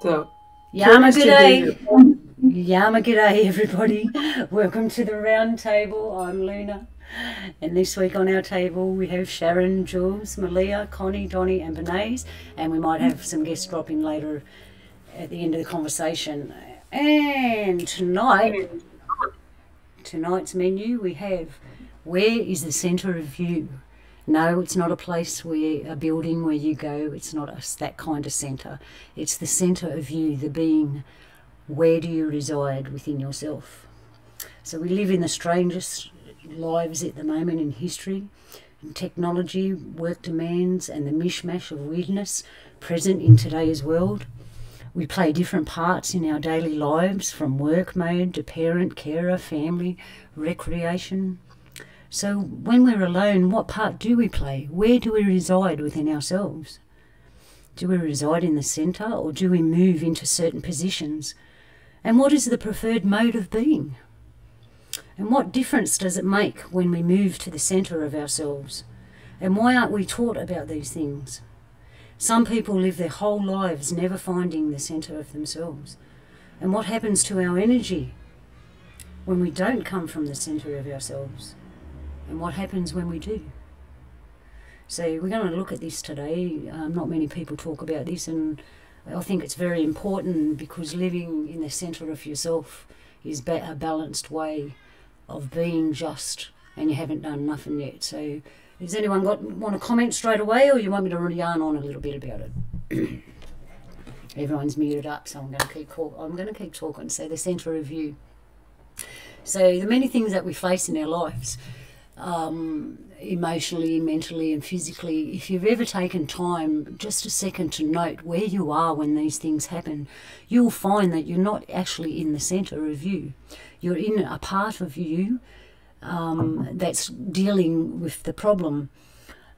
So, Yama G'day. Everybody. Welcome to the round table. I'm Luna. And this week on our table we have Sharon, Jules, Malia, Connie, Donnie, and Bernays. And we might have some guests drop in later at the end of the conversation. And tonight, tonight's menu we have Where is the centre of you? No, it's not a place where a building where you go. It's not a, that kind of centre. It's the centre of you, the being. Where do you reside within yourself? So we live in the strangest lives at the moment in history. In technology, work demands, and the mishmash of weirdness present in today's world. We play different parts in our daily lives, from work mode to parent, carer, family, recreation, so when we're alone, what part do we play? Where do we reside within ourselves? Do we reside in the centre or do we move into certain positions? And what is the preferred mode of being? And what difference does it make when we move to the centre of ourselves? And why aren't we taught about these things? Some people live their whole lives never finding the centre of themselves. And what happens to our energy when we don't come from the centre of ourselves? And what happens when we do. So we're going to look at this today. Um, not many people talk about this, and I think it's very important because living in the centre of yourself is a balanced way of being just, and you haven't done nothing yet. So, has anyone got want to comment straight away, or you want me to yarn on a little bit about it? Everyone's muted up, so I'm going to keep I'm going to keep talking. So, the centre of you. So, the many things that we face in our lives um, emotionally, mentally, and physically, if you've ever taken time, just a second to note where you are when these things happen, you'll find that you're not actually in the centre of you. You're in a part of you um, that's dealing with the problem.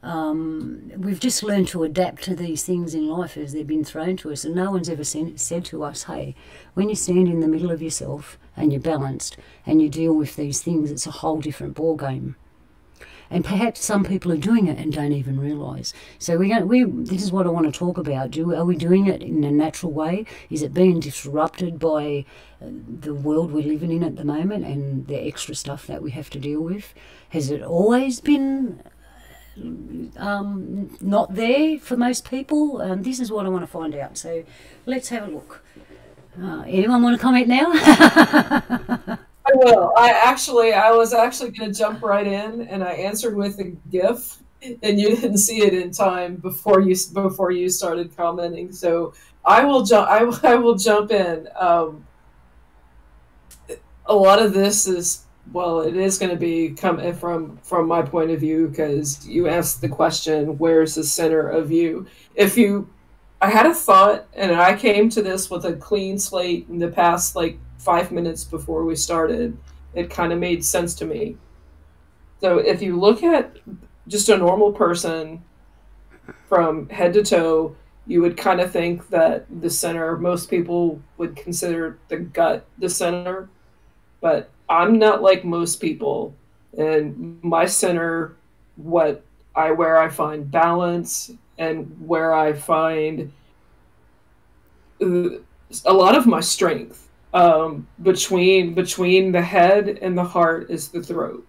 Um, we've just learned to adapt to these things in life as they've been thrown to us, and no one's ever said to us, hey, when you stand in the middle of yourself and you're balanced and you deal with these things, it's a whole different ball game and perhaps some people are doing it and don't even realise. So we, we this is what I want to talk about. Do are we doing it in a natural way? Is it being disrupted by uh, the world we're living in at the moment and the extra stuff that we have to deal with? Has it always been um, not there for most people? Um, this is what I want to find out. So let's have a look. Uh, anyone want to comment now? Will. I actually, I was actually going to jump right in, and I answered with a GIF, and you didn't see it in time before you before you started commenting. So I will jump. I, I will jump in. Um, a lot of this is well, it is going to be coming from from my point of view because you asked the question, "Where's the center of you?" If you, I had a thought, and I came to this with a clean slate in the past, like five minutes before we started, it kind of made sense to me. So if you look at just a normal person from head to toe, you would kind of think that the center, most people would consider the gut the center, but I'm not like most people. And my center, what I where I find balance and where I find uh, a lot of my strength um, between between the head and the heart is the throat.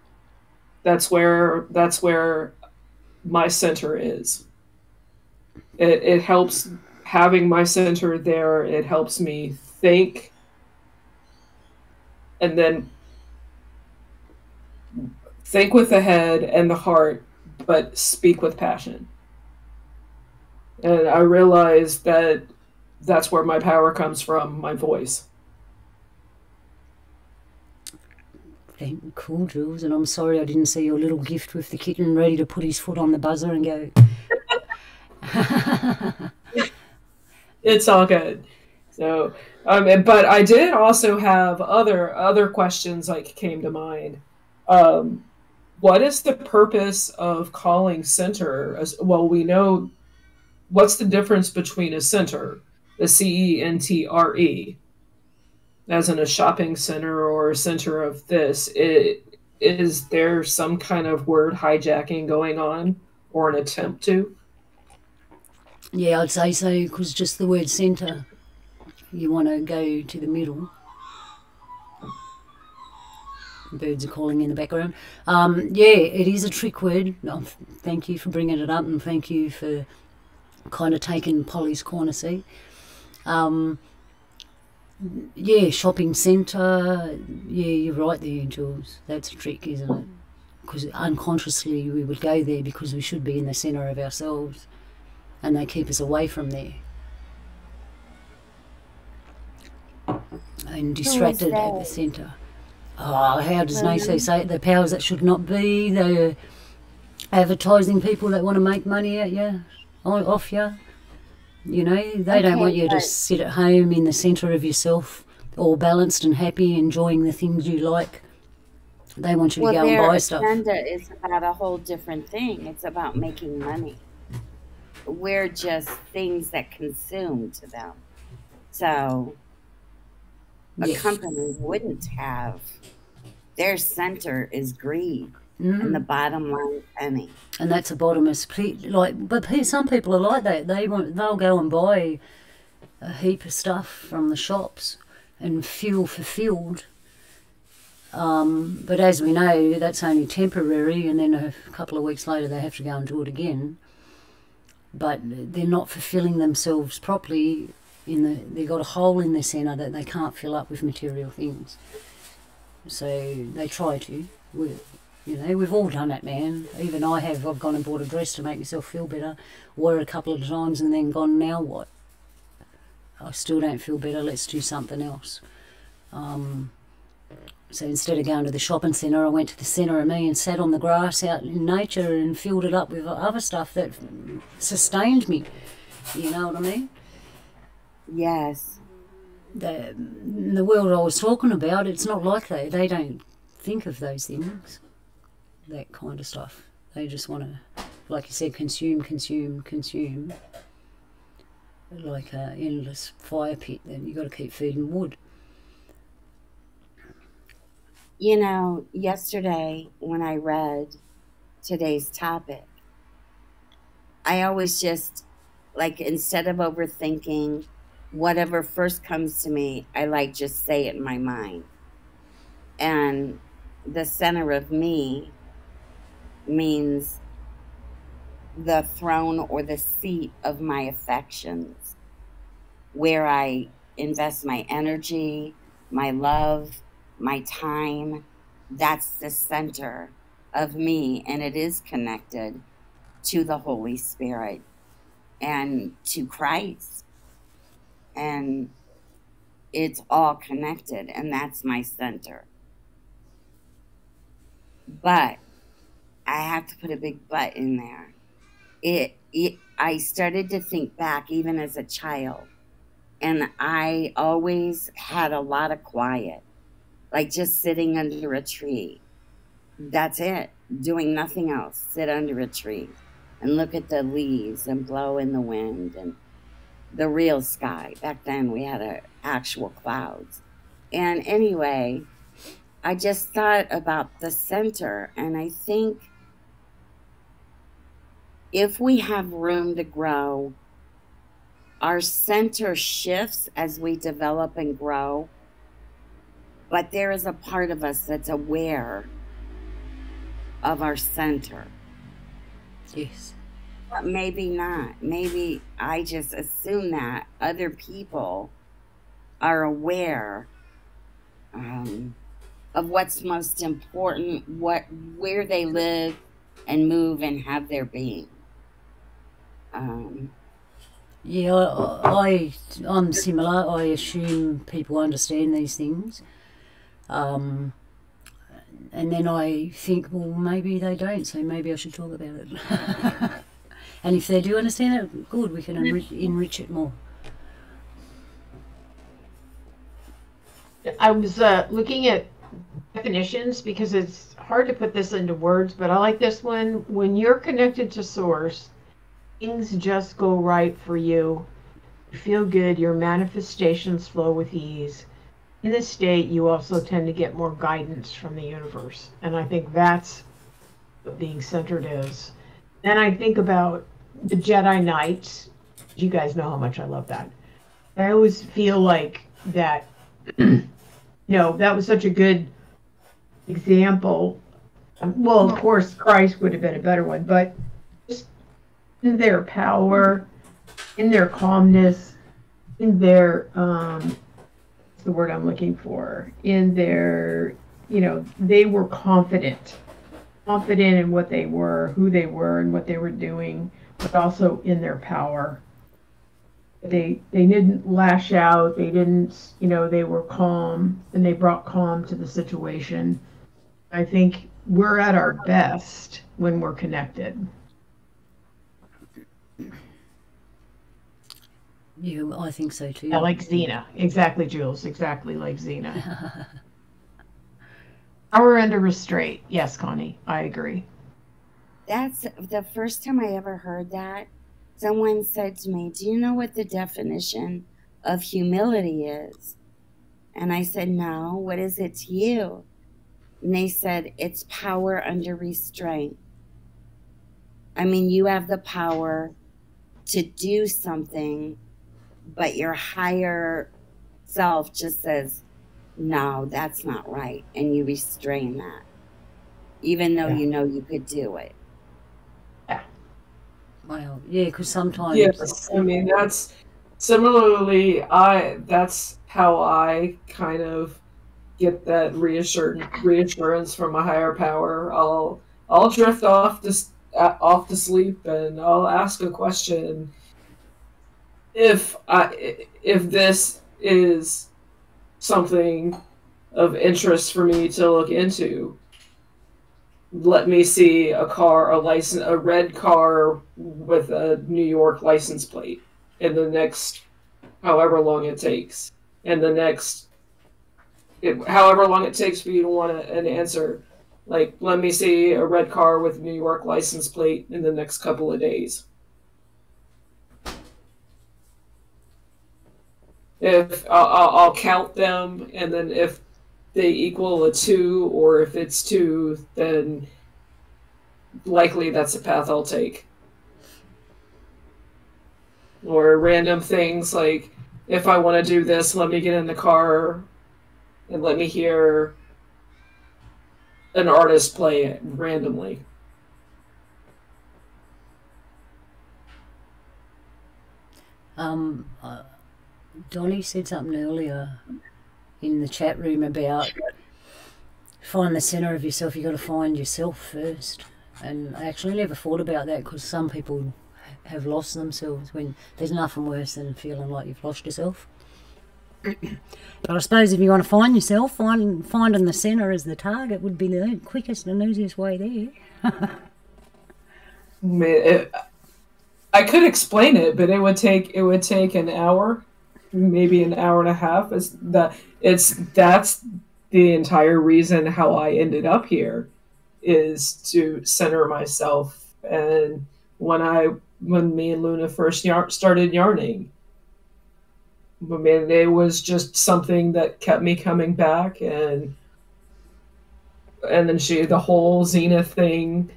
That's where that's where my center is. It, it helps having my center there. It helps me think, and then think with the head and the heart, but speak with passion. And I realized that that's where my power comes from, my voice. Cool, Jules. And I'm sorry I didn't see your little gift with the kitten ready to put his foot on the buzzer and go. it's all good. So, um, but I did also have other other questions like came to mind. Um, what is the purpose of calling center? As, well, we know what's the difference between a center, the C E N T R E, as in a shopping center or center of this, it, is there some kind of word hijacking going on or an attempt to? Yeah, I'd say so because just the word centre you want to go to the middle. Birds are calling in the background. Um, yeah, it is a trick word. Oh, thank you for bringing it up and thank you for kind of taking Polly's corner seat. Um, yeah, shopping centre. Yeah, you're right there, Jules. That's a trick, isn't it? Because unconsciously we would go there because we should be in the centre of ourselves and they keep us away from there. And distracted at the centre. Oh, how does Naso say it? The powers that should not be, the advertising people that want to make money at you, off you. You know, they okay, don't want you to sit at home in the centre of yourself, all balanced and happy, enjoying the things you like. They want you to well, go and buy stuff. Their agenda is about a whole different thing. It's about making money. We're just things that consume to them. So a yes. company wouldn't have their center is greed mm. and the bottom line penny. And that's a bottomless pit. Like, but some people are like that. They want they'll go and buy a heap of stuff from the shops and feel fulfilled. Um, but as we know, that's only temporary, and then a couple of weeks later they have to go and do it again. But they're not fulfilling themselves properly. In the they've got a hole in their centre that they can't fill up with material things. So they try to. You know, we've all done it, man. Even I have. I've gone and bought a dress to make myself feel better, wore it a couple of times, and then gone. Now what? I still don't feel better. Let's do something else. Um, so instead of going to the shopping centre, I went to the centre of me and sat on the grass out in nature and filled it up with other stuff that sustained me. You know what I mean? Yes the, the world I was talking about, it's not like they, they don't think of those things, that kind of stuff. They just want to, like you said, consume, consume, consume. Like an endless fire pit, then you've got to keep feeding wood. You know, yesterday when I read today's topic, I always just, like, instead of overthinking, whatever first comes to me, I like just say it in my mind. And the center of me means the throne or the seat of my affections, where I invest my energy, my love, my time. That's the center of me, and it is connected to the Holy Spirit and to Christ and it's all connected and that's my center but i have to put a big but in there it, it i started to think back even as a child and i always had a lot of quiet like just sitting under a tree that's it doing nothing else sit under a tree and look at the leaves and blow in the wind and the real sky. Back then we had a, actual clouds. And anyway, I just thought about the center, and I think if we have room to grow, our center shifts as we develop and grow. But there is a part of us that's aware of our center. Yes. But maybe not. Maybe I just assume that other people are aware um, of what's most important, what where they live and move and have their being. Um, yeah, I, I am similar. I assume people understand these things, um, and then I think, well, maybe they don't. So maybe I should talk about it. And if they do understand it, good, we can enrich, enrich it more. I was uh, looking at definitions because it's hard to put this into words, but I like this one. When you're connected to source, things just go right for you. You feel good, your manifestations flow with ease. In this state, you also tend to get more guidance from the universe. And I think that's what being centered is. Then I think about the Jedi Knights. You guys know how much I love that. I always feel like that. you know, that was such a good example. Um, well, of course, Christ would have been a better one, but in their power, in their calmness, in their um, the word I'm looking for, in their, you know, they were confident, confident in what they were, who they were, and what they were doing, but also in their power. They they didn't lash out. They didn't, you know, they were calm, and they brought calm to the situation. I think we're at our best when we're connected. You, I think so too. Yeah, like Xena. Exactly, Jules. Exactly like Xena. Power under restraint. Yes, Connie. I agree. That's the first time I ever heard that. Someone said to me, Do you know what the definition of humility is? And I said, No. What is it to you? And they said, It's power under restraint. I mean, you have the power to do something but your higher self just says, no, that's not right. And you restrain that, even though yeah. you know you could do it. Yeah. Well, yeah, because sometimes. Yes, I mean, that's similarly, I, that's how I kind of get that reassurance reassurance from a higher power. I'll, I'll drift off to, off to sleep and I'll ask a question if I if this is something of interest for me to look into, let me see a car, a license, a red car with a New York license plate in the next however long it takes, in the next it, however long it takes for you to want a, an answer. Like, let me see a red car with a New York license plate in the next couple of days. if I'll, I'll count them, and then if they equal a two, or if it's two, then likely that's a path I'll take. Or random things like if I want to do this, let me get in the car and let me hear an artist play it randomly. Um, uh, Donnie said something earlier in the chat room about find the centre of yourself. You've got to find yourself first. And I actually never thought about that because some people have lost themselves when there's nothing worse than feeling like you've lost yourself. But I suppose if you want to find yourself, find, finding the centre as the target would be the quickest and easiest way there. I could explain it, but it would take it would take an hour maybe an hour and a half is that it's that's the entire reason how I ended up here is to center myself and when I when me and Luna first started yarning I mean it was just something that kept me coming back and and then she the whole Xena thing.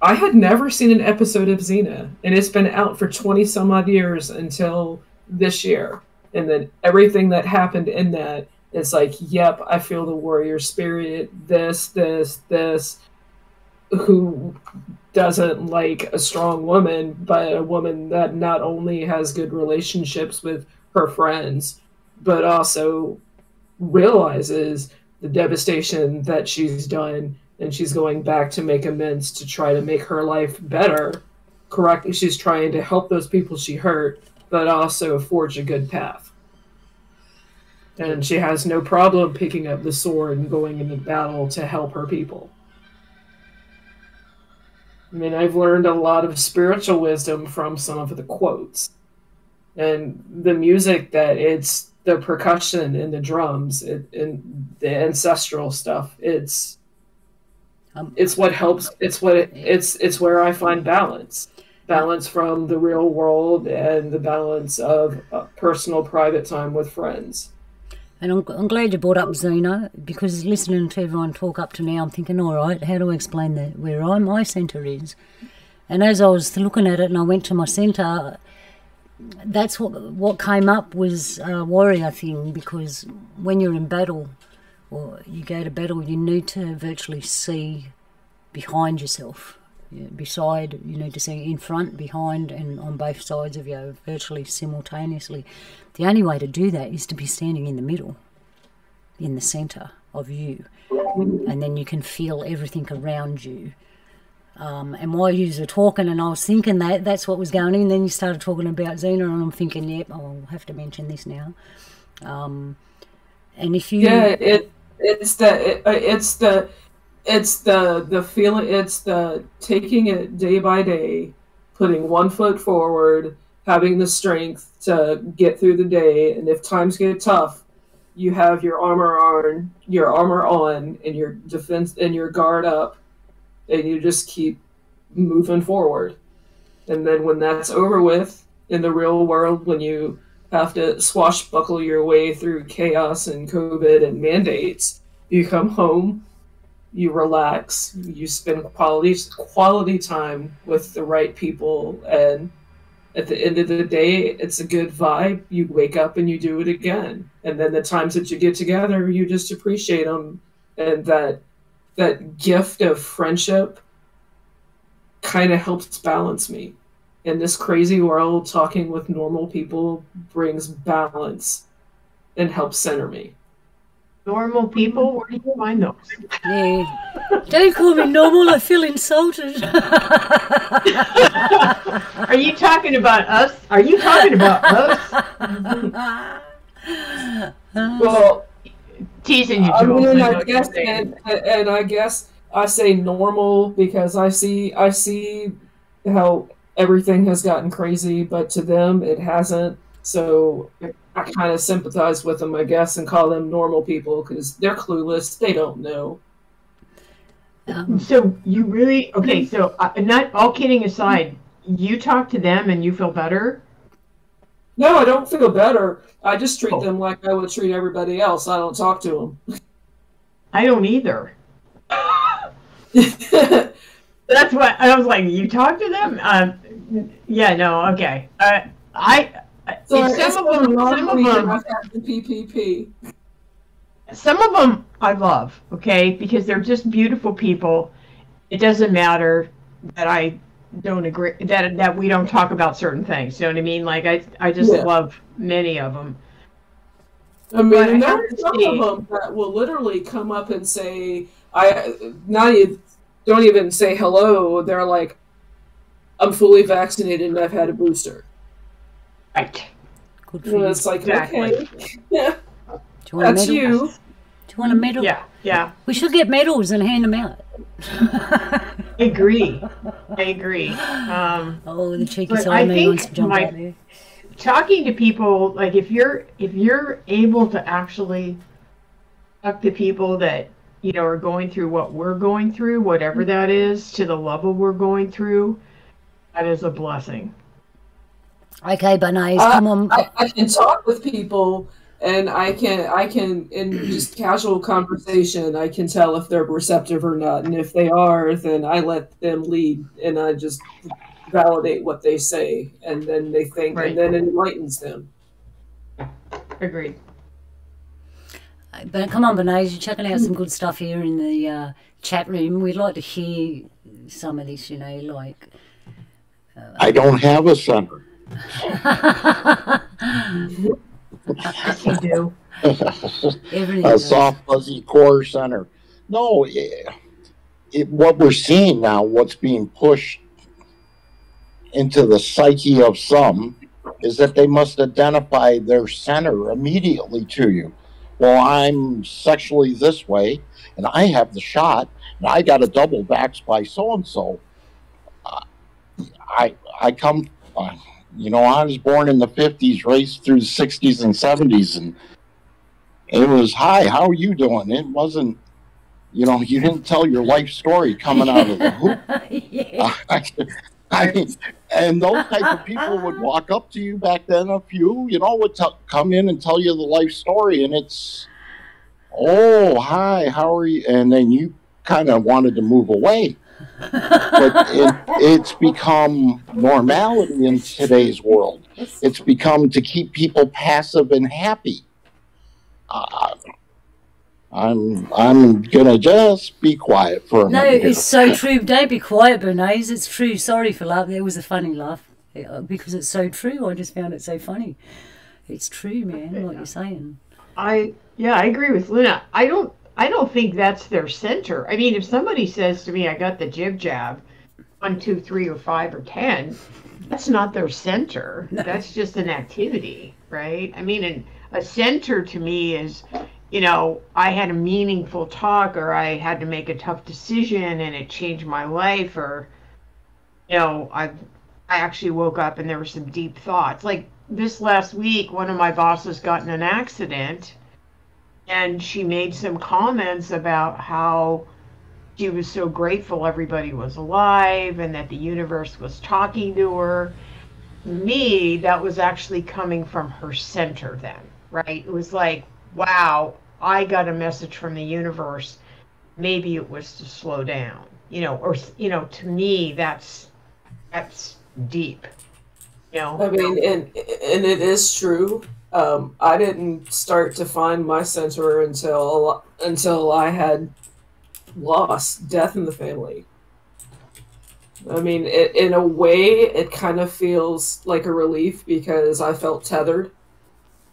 I had never seen an episode of Xena and it's been out for 20 some odd years until this year. And then everything that happened in that it's like yep i feel the warrior spirit this this this who doesn't like a strong woman but a woman that not only has good relationships with her friends but also realizes the devastation that she's done and she's going back to make amends to try to make her life better correctly she's trying to help those people she hurt but also forge a good path. And she has no problem picking up the sword and going into battle to help her people. I mean, I've learned a lot of spiritual wisdom from some of the quotes. And the music that it's the percussion and the drums it, and the ancestral stuff, it's um, it's what helps it's what it, it's it's where I find balance balance from the real world and the balance of uh, personal private time with friends. And I'm, I'm glad you brought up Xena because listening to everyone talk up to now, I'm thinking, all right, how do I explain that where I, my centre is? And as I was looking at it and I went to my centre, that's what what came up was a warrior thing because when you're in battle or you go to battle, you need to virtually see behind yourself. Beside, you need to see in front, behind, and on both sides of you, virtually simultaneously. The only way to do that is to be standing in the middle, in the center of you, and then you can feel everything around you um, and while you were talking, and I was thinking that that's what was going on, then you started talking about Xena, and I'm thinking, yep, I'll have to mention this now. Um, and if you, yeah, it it's the it, uh, it's the it's the the feeling it's the taking it day by day, putting one foot forward, having the strength to get through the day, and if times get tough, you have your armor on, your armor on, and your defense and your guard up and you just keep moving forward. And then when that's over with in the real world, when you have to swashbuckle your way through chaos and COVID and mandates, you come home, you relax, you spend quality quality time with the right people, and at the end of the day, it's a good vibe. You wake up and you do it again, and then the times that you get together, you just appreciate them, and that that gift of friendship kind of helps balance me. In this crazy world, talking with normal people brings balance and helps center me. Normal people? Where do you find those? Yeah. Don't call me normal, I feel insulted. Are you talking about us? Are you talking about us? well, teasing you, I mean, I guess, and, and I guess I say normal because I see I see how everything has gotten crazy, but to them it hasn't. So I kind of sympathize with them, I guess, and call them normal people because they're clueless. They don't know. Um, so you really okay? So uh, not all kidding aside, you talk to them and you feel better. No, I don't feel better. I just treat oh. them like I would treat everybody else. I don't talk to them. I don't either. That's what I was like. You talk to them? Um, yeah, no, okay. Uh, I so some of them, some of them, PPP. Some of them I love, okay, because they're just beautiful people. It doesn't matter that I don't agree that that we don't talk about certain things. You know what I mean? Like I I just yeah. love many of them. I mean, there are some of them that will literally come up and say, "I not even don't even say hello." They're like, "I'm fully vaccinated and I've had a booster." Right. Good for you. It's like exactly. okay, yeah, that's you. Do you want a medal? Yeah, yeah. We should get medals and hand them out. I agree. I agree. Um, oh, the cheeky side me wants to jump my, out there. Talking to people, like if you're if you're able to actually talk to people that you know are going through what we're going through, whatever that is, to the level we're going through, that is a blessing. Okay, Banais, uh, come on. I, I can talk with people and I can I can in just casual conversation I can tell if they're receptive or not, and if they are, then I let them lead, and I just validate what they say, and then they think, right. and then it enlightens them. Agreed. But come on, Benaz, you're checking out some good stuff here in the uh, chat room. We'd like to hear some of this, you know, like. Uh, I don't have a son. you do. a soft, fuzzy core center. No, it, it, what we're seeing now, what's being pushed into the psyche of some, is that they must identify their center immediately to you. Well, I'm sexually this way, and I have the shot, and I got a double vax by so and so. I I come. Uh, you know, I was born in the 50s, raced through the 60s and 70s, and it was, hi, how are you doing? It wasn't, you know, you didn't tell your life story coming out of the hoop. yeah. I, I mean, and those type of people would walk up to you back then, a few, you know, would t- come in and tell you the life story, and it's, oh, hi, how are you? And then you kind of wanted to move away. But it, it's become normality in today's world. It's become to keep people passive and happy. Uh, I'm I'm gonna just be quiet for a no, minute. No, it's so true. Don't be quiet, Bernays. It's true. Sorry for laughing. It was a funny laugh because it's so true. I just found it so funny. It's true, man. What you're saying. I yeah, I agree with Luna. I don't I don't think that's their center. I mean, if somebody says to me, "I got the jib jab," one, two, three, or five, or ten, that's not their center. No. That's just an activity, right? I mean, and a center to me is you know, I had a meaningful talk or I had to make a tough decision and it changed my life or you know, I I actually woke up and there were some deep thoughts. Like this last week, one of my bosses got in an accident and she made some comments about how she was so grateful everybody was alive and that the universe was talking to her. Me, that was actually coming from her center then, right? It was like, wow, I got a message from the universe. Maybe it was to slow down, you know, or you know, to me, that's that's deep. You know, I mean, and and it is true. Um, I didn't start to find my center until until I had lost death in the family. I mean, it, in a way, it kind of feels like a relief because I felt tethered,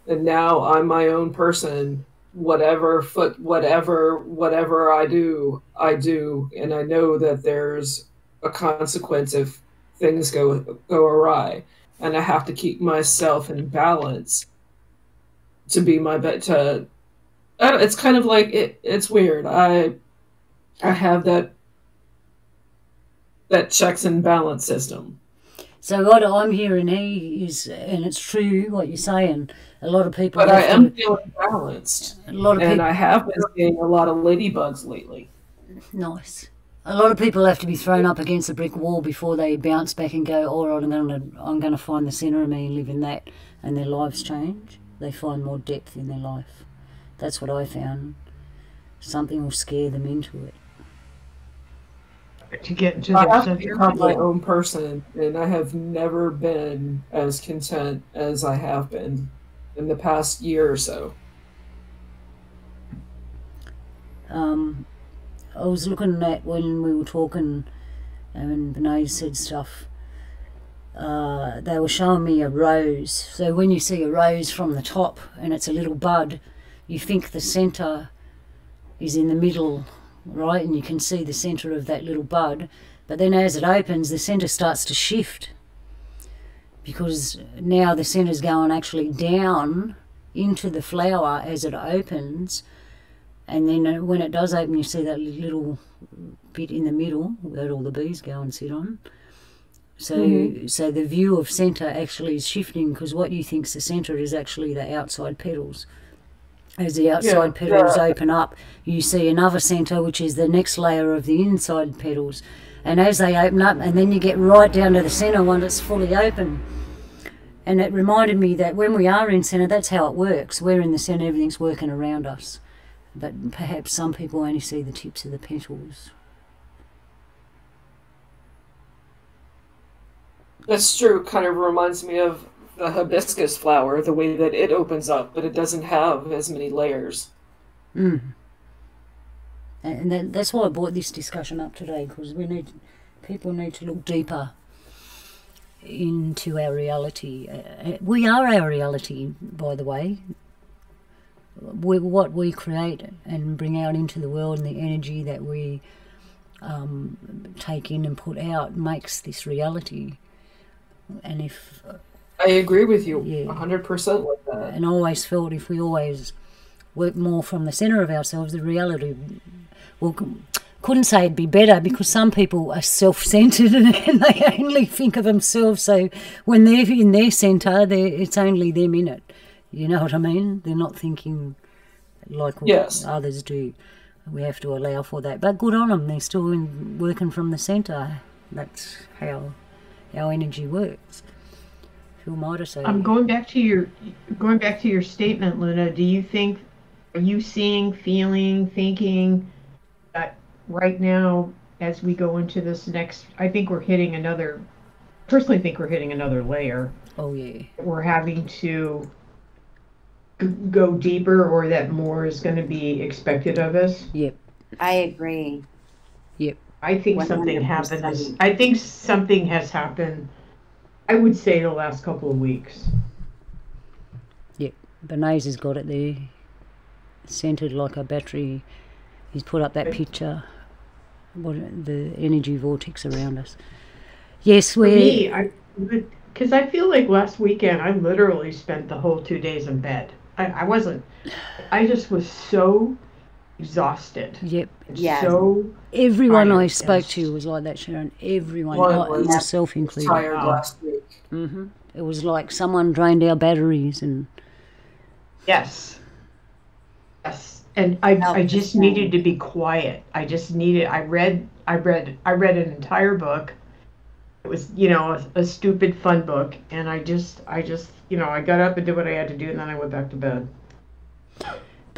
and now I'm my own person. Whatever foot whatever whatever I do, I do, and I know that there's a consequence if things go go awry, and I have to keep myself in balance to be my bet to. it's kind of like it. It's weird. I I have that that checks and balance system. So what I'm hearing here is, and it's true what you're saying. A lot of people. But I am to, feeling balanced. A lot of and people, I have been seeing a lot of ladybugs lately. Nice. A lot of people have to be thrown up against a brick wall before they bounce back and go, "All right, I'm going to I'm going to find the centre of me and live in that," and their lives change. They find more depth in their life. That's what I found. Something will scare them into it to get into I have become my own person, and I have never been as content as I have been in the past year or so. Um, I was looking at when we were talking, and Benay said stuff. Uh, they were showing me a rose. So when you see a rose from the top and it's a little bud, you think the centre is in the middle right? And you can see the centre of that little bud. But then as it opens, the centre starts to shift because now the centre's going actually down into the flower as it opens. And then uh, when it does open, you see that little bit in the middle where all the bees go and sit on. So, mm-hmm. so the view of centre actually is shifting because what you think's the centre is actually the outside petals as the outside yeah, petals yeah. open up, you see another centre, which is the next layer of the inside petals. And as they open up, and then you get right down to the centre when it's fully open. And it reminded me that when we are in centre, that's how it works. We're in the centre, everything's working around us. But perhaps some people only see the tips of the petals. That's true. Kind of reminds me of the hibiscus flower the way that it opens up, but it doesn't have as many layers. Mm. And that, that's why I brought this discussion up today because we need people need to look deeper into our reality. Uh, we are our reality, by the way. We, what we create and bring out into the world and the energy that we um, take in and put out makes this reality. And if I agree with you yeah. 100% with that. And I always felt if we always work more from the centre of ourselves, the reality, well, couldn't say it'd be better because some people are self-centered and they only think of themselves. So when they're in their centre, it's only them in it. You know what I mean? They're not thinking like what yes. others do. We have to allow for that. But good on them. They're still in, working from the centre. That's how our energy works. I'm going back to your going back to your statement, Luna. Do you think are you seeing, feeling, thinking that right now as we go into this next. I think we're hitting another. Personally, think we're hitting another layer. Oh yeah. We're having to go deeper, or that more is going to be expected of us. Yep. I agree. Yep. I think something 100%. happened. I think something has happened. I would say the last couple of weeks. Yep. Bernays has got it there, centered like a battery. He's put up that Okay. picture. What the energy vortex around us. Yes, we're I because I feel like last weekend I literally spent the whole two days in bed. I, I wasn't. I just was so exhausted. Yep. and Yes. So Everyone I spoke yes. to was like that, Sharon. Everyone, One I- was myself included. Tired Wow. last week. Mm-hmm. It was like someone drained our batteries, and yes, yes. And I, Help I just needed to be quiet. I just needed. I read. I read. I read an entire book. It was, you know, a, a stupid fun book, and I just, I just, you know, I got up and did what I had to do, and then I went back to bed.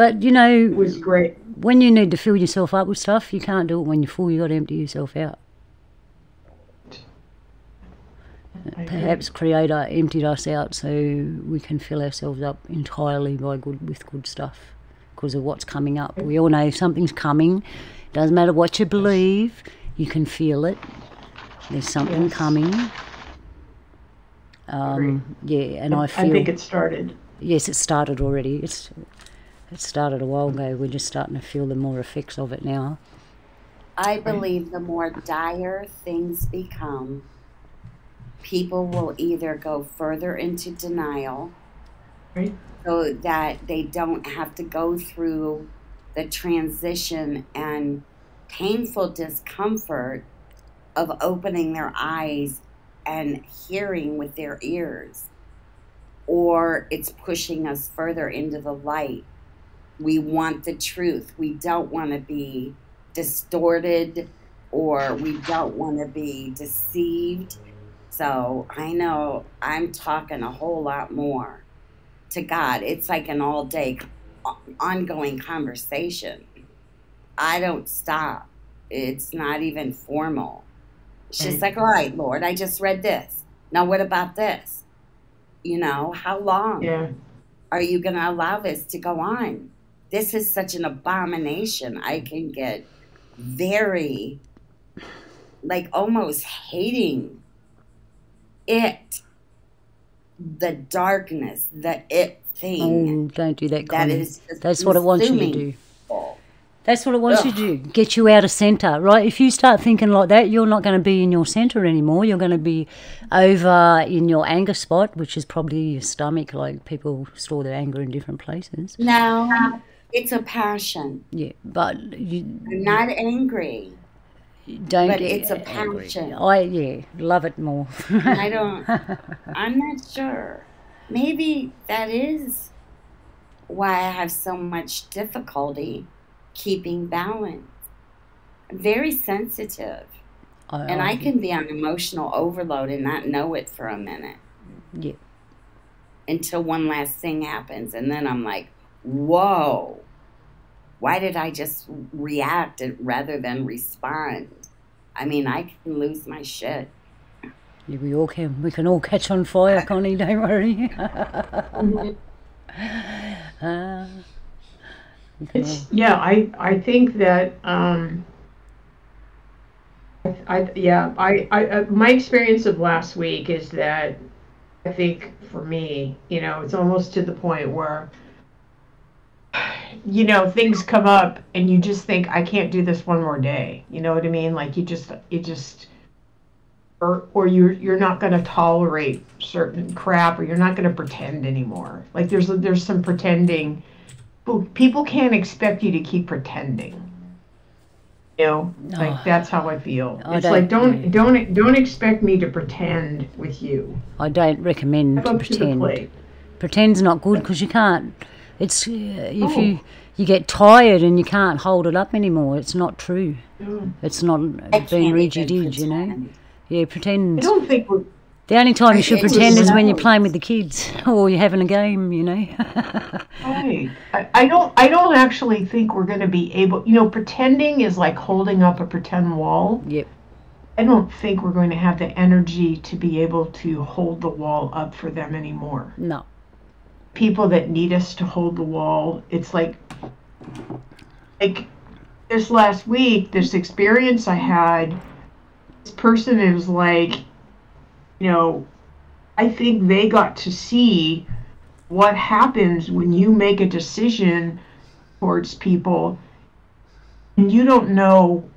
But you know, It was great. when you need to fill yourself up with stuff, you can't do it when you're full. You got to empty yourself out. I agree. Perhaps Creator emptied us out so we can fill ourselves up entirely by good with good stuff because of what's coming up. We all know something's coming. Doesn't matter what you believe, you can feel it. There's something Yes. coming. Um, yeah, and I feel I think it started. yes, it started already. It's it started a while ago. We're just starting to feel the more effects of it now. I believe the more dire things become, people will either go further into denial Right. so that they don't have to go through the transition and painful discomfort of opening their eyes and hearing with their ears. Or it's pushing us further into the light. We want the truth. We don't want to be distorted or we don't want to be deceived. So I know I'm talking a whole lot more to God. It's like an all day ongoing conversation. I don't stop. It's not even formal. It's just like, all right, Lord, I just read this. Now, what about this? You know, how long Yeah. are you going to allow this to go on? This is such an abomination. I can get very, like, almost hating it, the darkness, the it thing. Oh, don't do that, That is That's what it wants you to do. That's what it wants you to do. Get you out of centre, right? If you start thinking like that, you're not going to be in your centre anymore. You're going to be over in your anger spot, which is probably your stomach. Like people store their anger in different places. No, it's a passion. Yeah, but you I'm not angry. don't But get it's a passion. I yeah, love it more. I don't, I'm not sure. Maybe that is why I have so much difficulty keeping balance. I'm very sensitive. And I can be on emotional overload and not know it for a minute yeah. until one last thing happens. And then I'm like, whoa, why did I just react rather than respond? I mean, I can lose my shit. Yeah, we all can. We can all catch on fire, Connie. Don't worry. Uh, we can all- It's yeah. I I think that um. I, I yeah. I I uh, my experience of last week is that I think for me, you know, it's almost to the point where you know things come up and you just think I can't do this one more day. You know what I mean? Like you just you just or or you're you're not going to tolerate certain crap or you're not going to pretend anymore. Like there's there's some pretending people can't expect you to keep pretending. You know, like Oh. that's how I feel. I it's like don't- don't don't expect me to pretend with you. I don't recommend to pretend. Pretend's not good because you can't. It's uh, if Oh. you you get tired and you can't hold it up anymore. It's not true. No. It's not I being can't rigid, you know. Yeah, pretend. I don't think we're. The only time you should pretend is when you're playing with the kids or you're having a game, you know. right. I, I don't. I don't actually think we're going to be able. You know, pretending is like holding up a pretend wall. Yep. I don't think we're going to have the energy to be able to hold the wall up for them anymore. No. People that need us to hold the wall, it's like, like this last week, this experience I had. This person is like, you know, I think they got to see what happens when you make a decision towards people and you don't know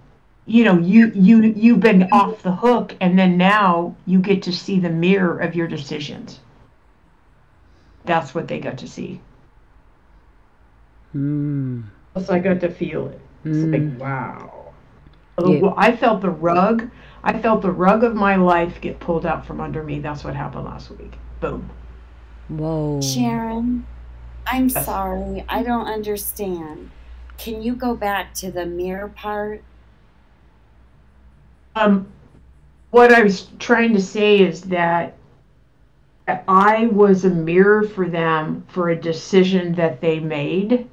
you know you you you've been off the hook and then now you get to see the mirror of your decisions that's what they got to see. Mm. so i got to feel it. It's mm. like wow. Yeah. i felt the rug i felt the rug of my life get pulled out from under me. That's what happened last week. Boom. Whoa. Sharon i'm yes. sorry. I don't understand. Can you go back to the mirror part? Um, what I was trying to say is that I was a mirror for them for a decision that they made.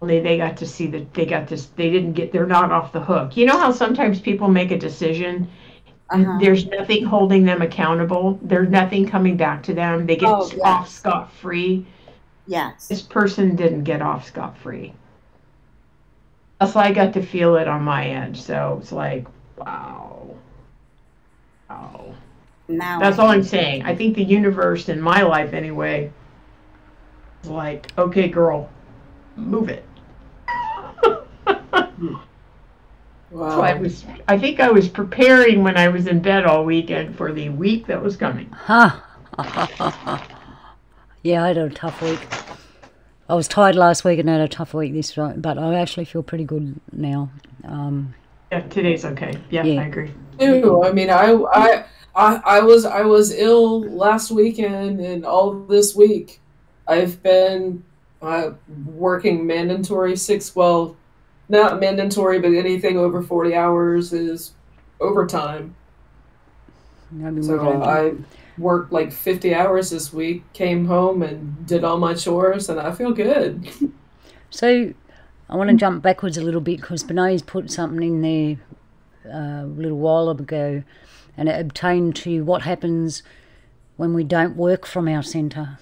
Only they got to see that they got this. They didn't get. They're not off the hook. You know how sometimes people make a decision. Uh-huh. There's nothing holding them accountable. There's nothing coming back to them. They get oh, yes. off scot free. Yes. This person didn't get off scot free. So I got to feel it on my end. So it's like, Wow. Wow. Now That's all I'm saying. I think the universe in my life anyway is like, okay, girl, move it. Wow. So I was I think I was preparing when I was in bed all weekend for the week that was coming. Huh. yeah, I had a tough week. I was tired last week and had a tough week this week, but I actually feel pretty good now. Um, yeah, today's okay. Yeah, yeah. I agree. Too. I mean, I, I, I, I was, I was ill last weekend, and all this week, I've been uh, working mandatory six. Well, not mandatory, but anything over forty hours is overtime. So I worked like fifty hours this week. Came home and did all my chores, and I feel good. So I want to jump backwards a little bit because Benay's put something in there uh, a little while ago and it obtained to what happens when we don't work from our centre.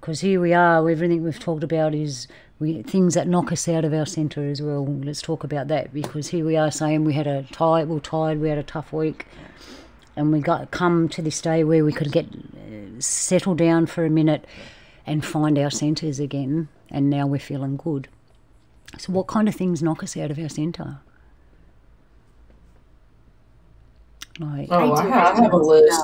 Because here we are, everything we've talked about is we, things that knock us out of our centre as well. Let's talk about that because here we are saying we had a tired, we are tired, we had a tough week, and we got come to this day where we could get uh, settle down for a minute and find our centres again, and now we're feeling good. So, what kind of things knock us out of our centre? Like, oh, I, I have a list.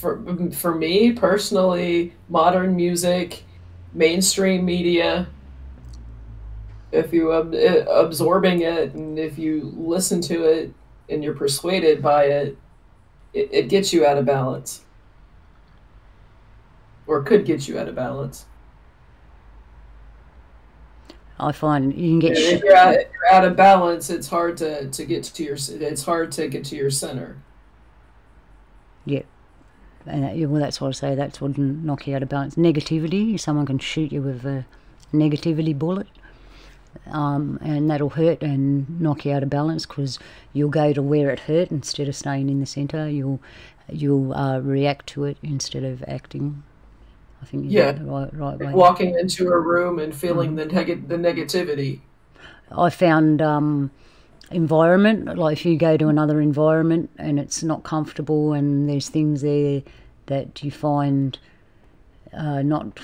For for me personally, modern music, mainstream media. If you ab- eh, absorbing it and if you listen to it and you're persuaded by it, it, it gets you out of balance, or could get you out of balance. I find you can get. Yeah, if, you're out, if you're out of balance, it's hard to, to get to your. It's hard to get to your center. Yeah, and that, well, that's what I say. That's what knock you out of balance. Negativity. Someone can shoot you with a negativity bullet, um, and that'll hurt and knock you out of balance because you'll go to where it hurt instead of staying in the center. You'll you'll uh, react to it instead of acting. I think yeah, right, right way. Walking into a room and feeling mm. the neg- the negativity. I found um, environment like if you go to another environment and it's not comfortable and there's things there that you find uh, not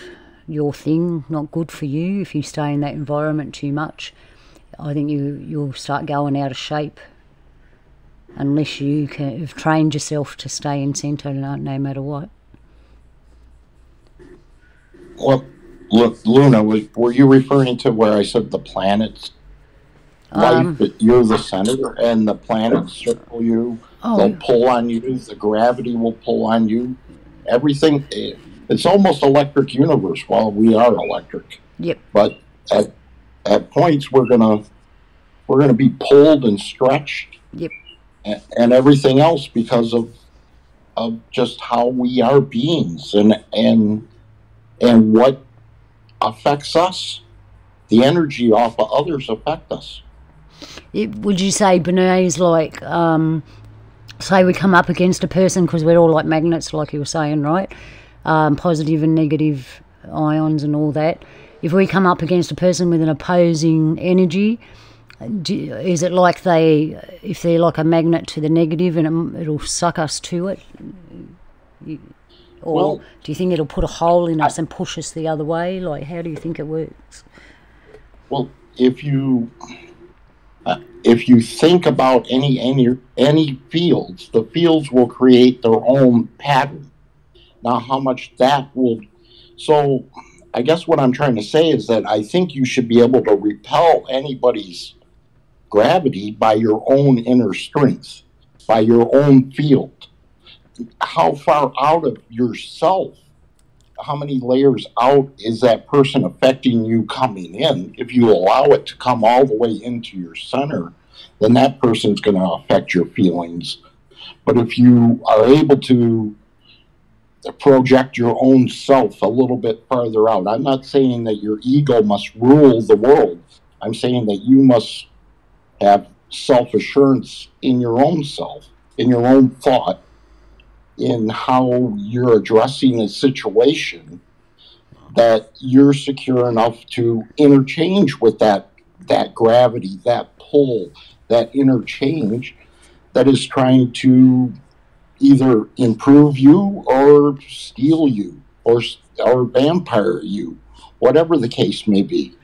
your thing, not good for you. If you stay in that environment too much, I think you you'll start going out of shape unless you can, have trained yourself to stay in centre no, no matter what. Well, look, Luna, was, were you referring to where I said the planets? Um, life, you're the center, and the planets circle you. Oh, They'll pull on you. The gravity will pull on you. Everything. Eh, it's almost electric universe. While we are electric. Yep. But at at points we're gonna we're gonna be pulled and stretched. Yep. And, and everything else because of of just how we are beings and and and what affects us. The energy off of others affect us. It, would you say Bernays like um, say we come up against a person because we're all like magnets, like you were saying, right? Um, positive and negative ions and all that. If we come up against a person with an opposing energy, do, is it like they, if they're like a magnet to the negative and it, will suck us to it? Or well, do you think it'll put a hole in us I, and push us the other way? Like, how do you think it works? Well, if you uh, if you think about any any any fields, the fields will create their own pattern. Now, how much that will so I guess what I'm trying to say is that I think you should be able to repel anybody's gravity by your own inner strength, by your own field. How far out of yourself, how many layers out is that person affecting you coming in? If you allow it to come all the way into your center, then that person's going to affect your feelings. But if you are able to project your own self a little bit farther out, I'm not saying that your ego must rule the world. I'm saying that you must have self assurance in your own self, in your own thought, in how you're addressing a situation that you're secure enough to interchange with that that gravity, that pull, that interchange that is trying to either improve you or steal you or or vampire you, whatever the case may be.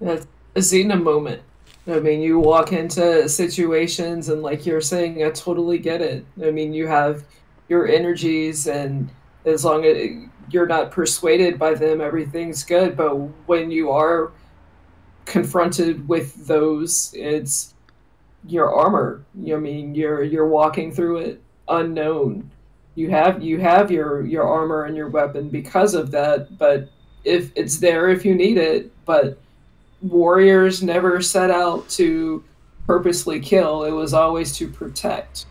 That's a Xena moment. I mean, you walk into situations and, like you're saying, I totally get it. I mean, you have your energies, and as long as you're not persuaded by them, everything's good. But when you are confronted with those, it's your armor. I mean, you're you're walking through it unknown. You have you have your your armor and your weapon because of that. But if it's there, if you need it, but warriors never set out to purposely kill, it was always to protect.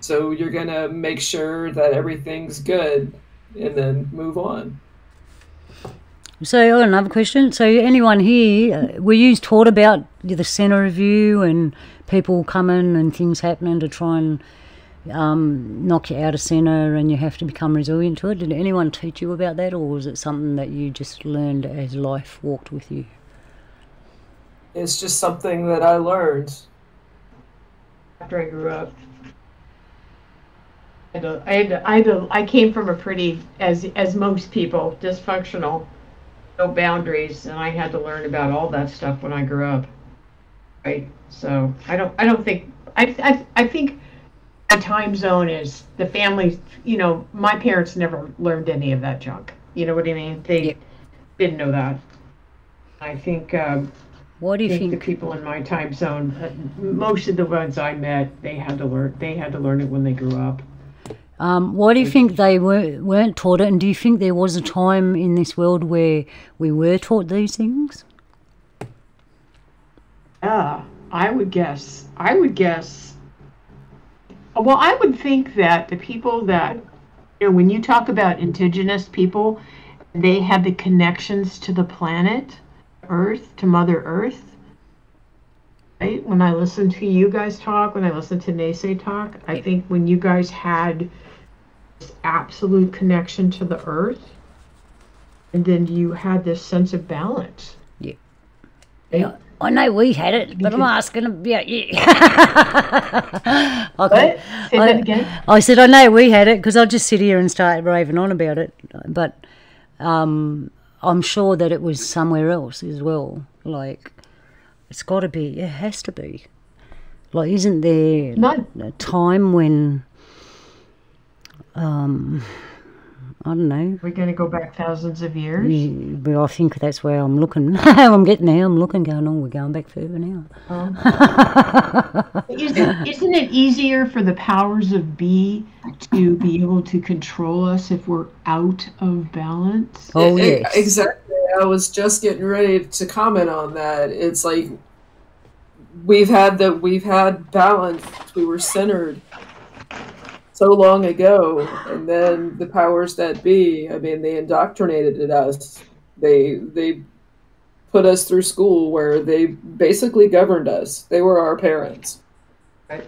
So you're going to make sure that everything's good and then move on. So another question. So anyone here, uh, were you taught about the centre of you and people coming and things happening to try and um, knock you out of centre and you have to become resilient to it. Did anyone teach you about that, or was it something that you just learned as life walked with you? It's just something that I learned after I grew up. I, had had I, had to, I came from a pretty, as as most people, dysfunctional, no boundaries, and I had to learn about all that stuff when I grew up. Right. So I don't. I don't think. I. I. I think time zone is the family you know my parents never learned any of that junk. You know what i mean? They yeah. didn't know that. I think um, what do you think, think, the people in my time zone uh, most of the ones i met they had to learn they had to learn it when they grew up. Um, why do you think they were, weren't taught it? And do you think there was a time in this world where we were taught these things? Yeah i would guess i would guess well, I would think that the people that, you know, when you talk about indigenous people, they have the connections to the planet, Earth, to Mother Earth. Right? When I listen to you guys talk, when I listen to Naysay talk, I think when you guys had this absolute connection to the Earth, and then you had this sense of balance. Yeah. Right? yeah. I know we had it, but I'm asking about you. okay. Say I, that again. I said I know we had it because I'll just sit here and start raving on about it, but um, I'm sure that it was somewhere else as well. Like it's got to be. It has to be. Like, isn't there Not- a time when? Um, I don't know. We're going to go back thousands of years. Yeah, well, I think that's where I'm looking. I'm getting there. I'm looking, going, on. we're going back further now. Oh. isn't, isn't it easier for the powers of be to be able to control us if we're out of balance? Oh, yes. Exactly. I was just getting ready to comment on that. It's like we've had that we've had balance. We were centered so long ago, and then the powers that be, I mean, they indoctrinated us. They they put us through school where they basically governed us. They were our parents. Right.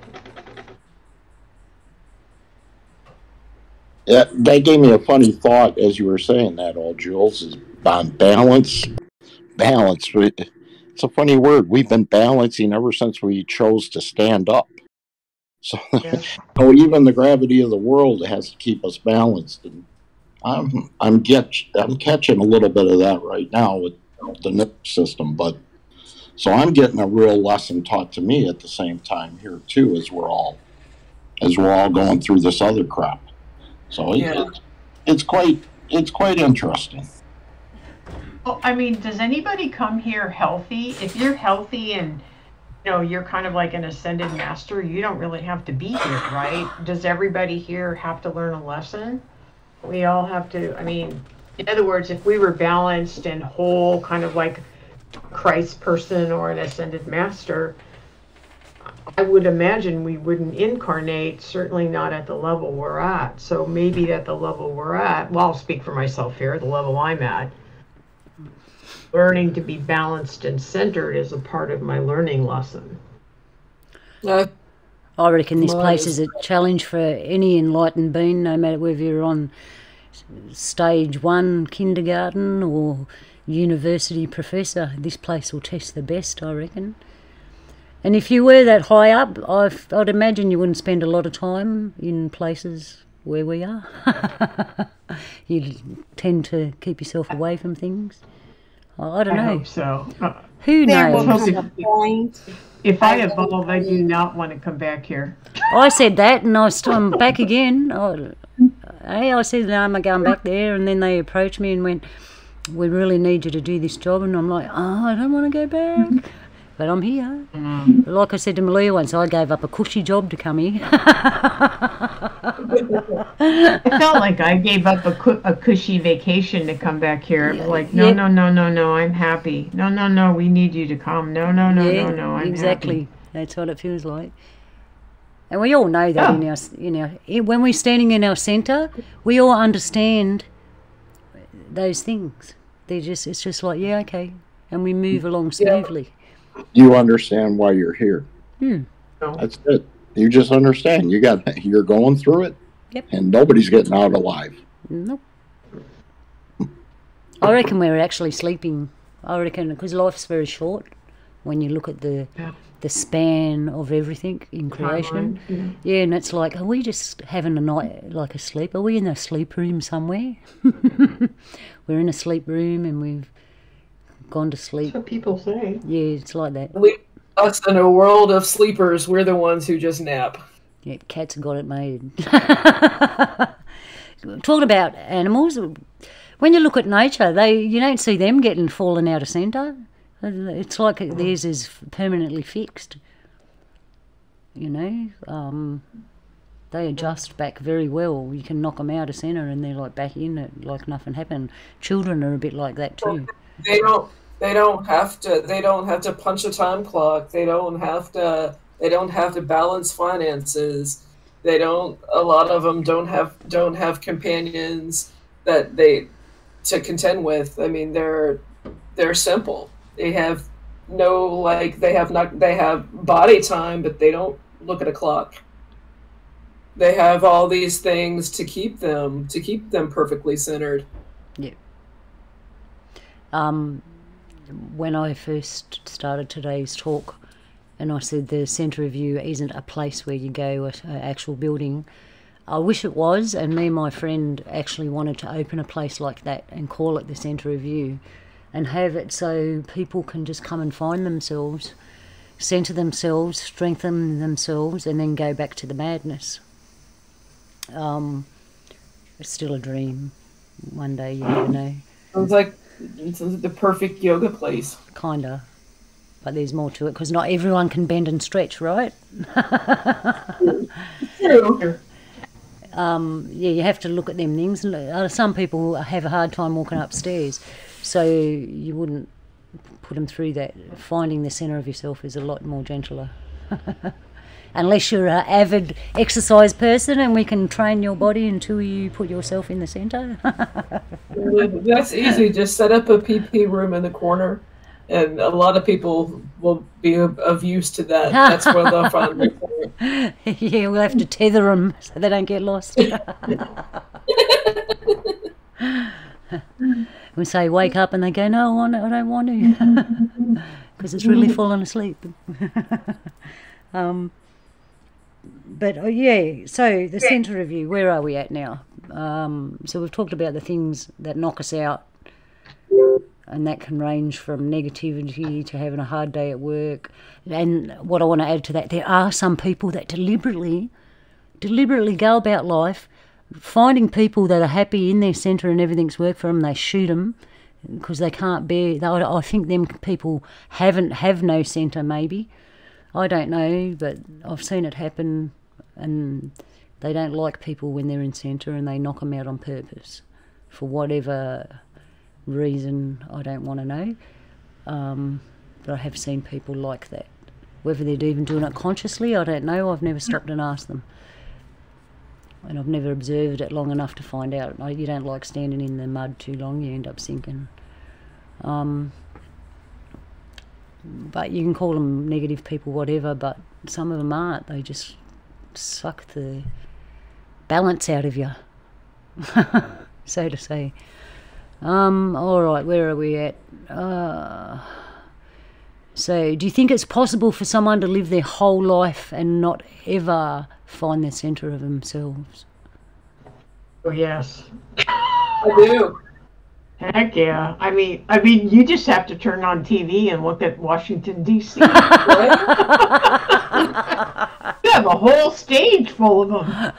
Yeah, that gave me a funny thought as you were saying that, all Jules, is on balance. Balance. It's a funny word. We've been balancing ever since we chose to stand up. So, yeah. oh, even the gravity of the world has to keep us balanced. And I'm, I'm get, I'm catching a little bit of that right now with the NIP system, but so I'm getting a real lesson taught to me at the same time here too, as we're all, as we're all going through this other crap. So yeah. it's, it's quite, it's quite interesting. Well, I mean, does anybody come here healthy? If you're healthy and know you're kind of like an ascended master, you don't really have to be here, right? Does everybody here have to learn a lesson? We all have to. I mean, in other words, if we were balanced and whole, kind of like Christ person or an ascended master, I would imagine we wouldn't incarnate, certainly not at the level we're at. So maybe at the level we're at, well, I'll speak for myself here, the level I'm at, learning to be balanced and centered is a part of my learning lesson. Uh, I reckon this place is a challenge for any enlightened being, no matter whether you're on stage one kindergarten or university professor. This place will test the best, I reckon. And if you were that high up, I've, I'd imagine you wouldn't spend a lot of time in places where we are. you tend to keep yourself away from things. I don't know. so. Uh, Who knows? If I evolve, I do not want to come back here. I said that, and I am back again. I, hey, I said, no, I'm going back there, and then they approached me and went, "We really need you to do this job," and I'm like, "Oh, I don't want to go back." But I'm here. Mm. Like I said to Malia once, I gave up a cushy job to come here. I felt like I gave up a, cu- a cushy vacation to come back here. Yeah. Like, no, yeah. no, no, no, no, I'm happy. No, no, no, we need you to come. No, no, no, yeah, no, no, I'm exactly. Happy. That's what it feels like. And we all know that in our, in our, when we're standing in our centre, we all understand those things. They're just, it's just like, yeah, okay, and we move along smoothly you understand why you're here. Hmm. That's it. You just understand. You got you're going through it. Yep. And nobody's getting out alive. Nope. I reckon we're actually sleeping. I reckon because life's very short when you look at the yeah. the span of everything in creation. Yeah. yeah, and it's like, are we just having a night like a sleep? Are we in a sleep room somewhere? we're in a sleep room and we've gone to sleep. That's what people say. Yeah, it's like that. We, us in a world of sleepers, we're the ones who just nap. Yeah, cats have got it made. Talking about animals, when you look at nature, they you don't see them getting fallen out of centre. It's like theirs is permanently fixed. You know, um, they adjust back very well. You can knock them out of centre and they're like back in it like nothing happened. Children are a bit like that too. They don't they don't have to they don't have to punch a time clock. They don't have to they don't have to balance finances. They don't a lot of them don't have don't have companions that they to contend with. I mean they're they're simple. They have no like they have not they have body time but they don't look at a clock. They have all these things to keep them to keep them perfectly centered. Yeah. Um when I first started today's talk, and I said the centre of you isn't a place where you go, an actual building. I wish it was, and me and my friend actually wanted to open a place like that and call it the centre of you, and have it so people can just come and find themselves, centre themselves, strengthen themselves, and then go back to the madness. Um, it's still a dream. One day you never know. Sounds like it's the perfect yoga place. Kinda. But there's more to it because not everyone can bend and stretch, right? True. Um, yeah, you have to look at them things. Uh, some people have a hard time walking upstairs, so you wouldn't put them through that. Finding the centre of yourself is a lot more gentler. unless you're an avid exercise person and we can train your body until you put yourself in the center. That's easy. Just set up a PP room in the corner, and a lot of people will be of, use to that. That's where they'll find the Yeah, we'll have to tether them so they don't get lost. we say wake up and they go no I don't want to because it's really fallen asleep um, but oh, yeah so the centre of you where are we at now um, so we've talked about the things that knock us out and that can range from negativity to having a hard day at work and what i want to add to that there are some people that deliberately deliberately go about life finding people that are happy in their centre and everything's worked for them, they shoot them because they can't bear. They, I think them people haven't have no centre. Maybe I don't know, but I've seen it happen, and they don't like people when they're in centre, and they knock them out on purpose for whatever reason. I don't want to know, um, but I have seen people like that. Whether they're even doing it consciously, I don't know. I've never stopped and asked them and I've never observed it long enough to find out. You don't like standing in the mud too long, you end up sinking. Um, but you can call them negative people, whatever, but some of them aren't. They just suck the balance out of you, so to say. Um, all right, where are we at? Uh, so, do you think it's possible for someone to live their whole life and not ever find the centre of themselves? Oh yes, I do. Heck yeah! I mean, I mean, you just have to turn on TV and look at Washington D.C. you have a whole stage full of them.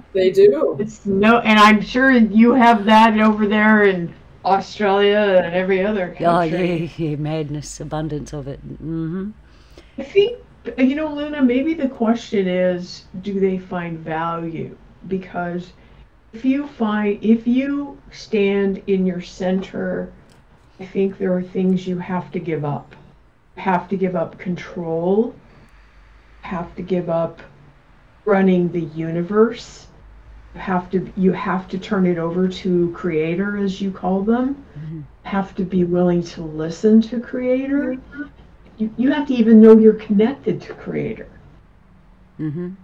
They do. It's no, and I'm sure you have that over there in Australia and every other country. Oh yeah, yeah, madness, abundance of it. Mm-hmm. I think you know, Luna. Maybe the question is, do they find value? Because if you find, if you stand in your center, I think there are things you have to give up. You have to give up control. Have to give up running the universe. Have to you have to turn it over to creator as you call them. Mm-hmm. have to be willing to listen to creator. You, you have to even know you're connected to creator. Mm-hmm.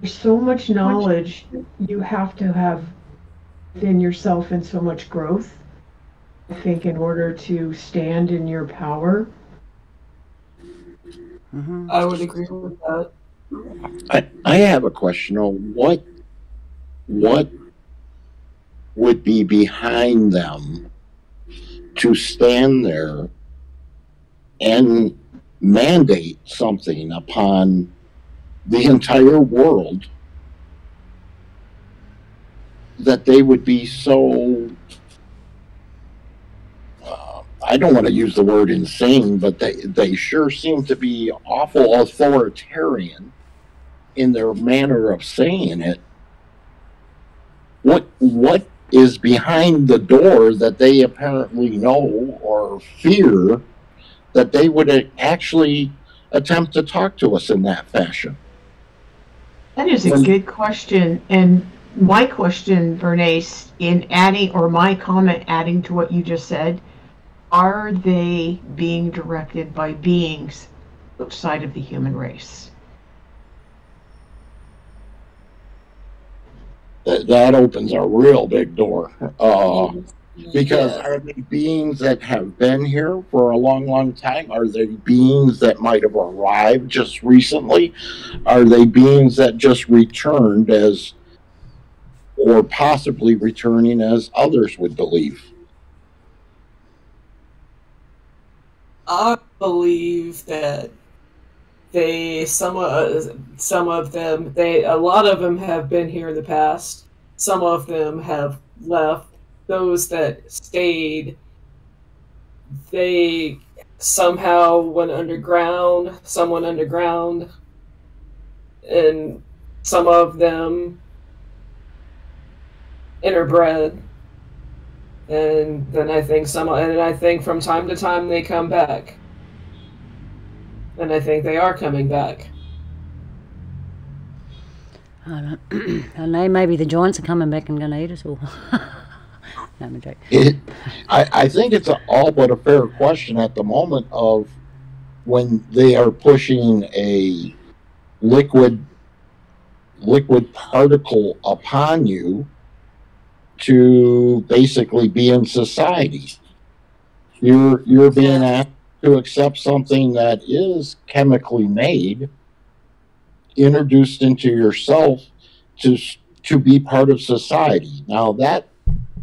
there's so much knowledge you have to have within yourself and so much growth i think in order to stand in your power mm-hmm. i would agree with that I, I have a question. What what would be behind them to stand there and mandate something upon the entire world that they would be so I don't want to use the word insane, but they, they sure seem to be awful authoritarian in their manner of saying it what what is behind the door that they apparently know or fear that they would actually attempt to talk to us in that fashion? That is a when, good question. And my question, Bernice, in adding, or my comment adding to what you just said, are they being directed by beings outside of the human race? that, that opens a real big door. Uh, because yeah. are they beings that have been here for a long, long time? Are they beings that might have arrived just recently? Are they beings that just returned as, or possibly returning as others would believe? I believe that they some of some of them they a lot of them have been here in the past. Some of them have left. Those that stayed they somehow went underground someone underground and some of them interbred and then i think some and i think from time to time they come back and I think they are coming back. I don't, I don't know. Maybe the giants are coming back and going to eat us all. no, I'm a joke. It, I, I think it's a, all but a fair question at the moment of when they are pushing a liquid liquid particle upon you to basically be in society. You're you're being asked to accept something that is chemically made, introduced into yourself to to be part of society. Now that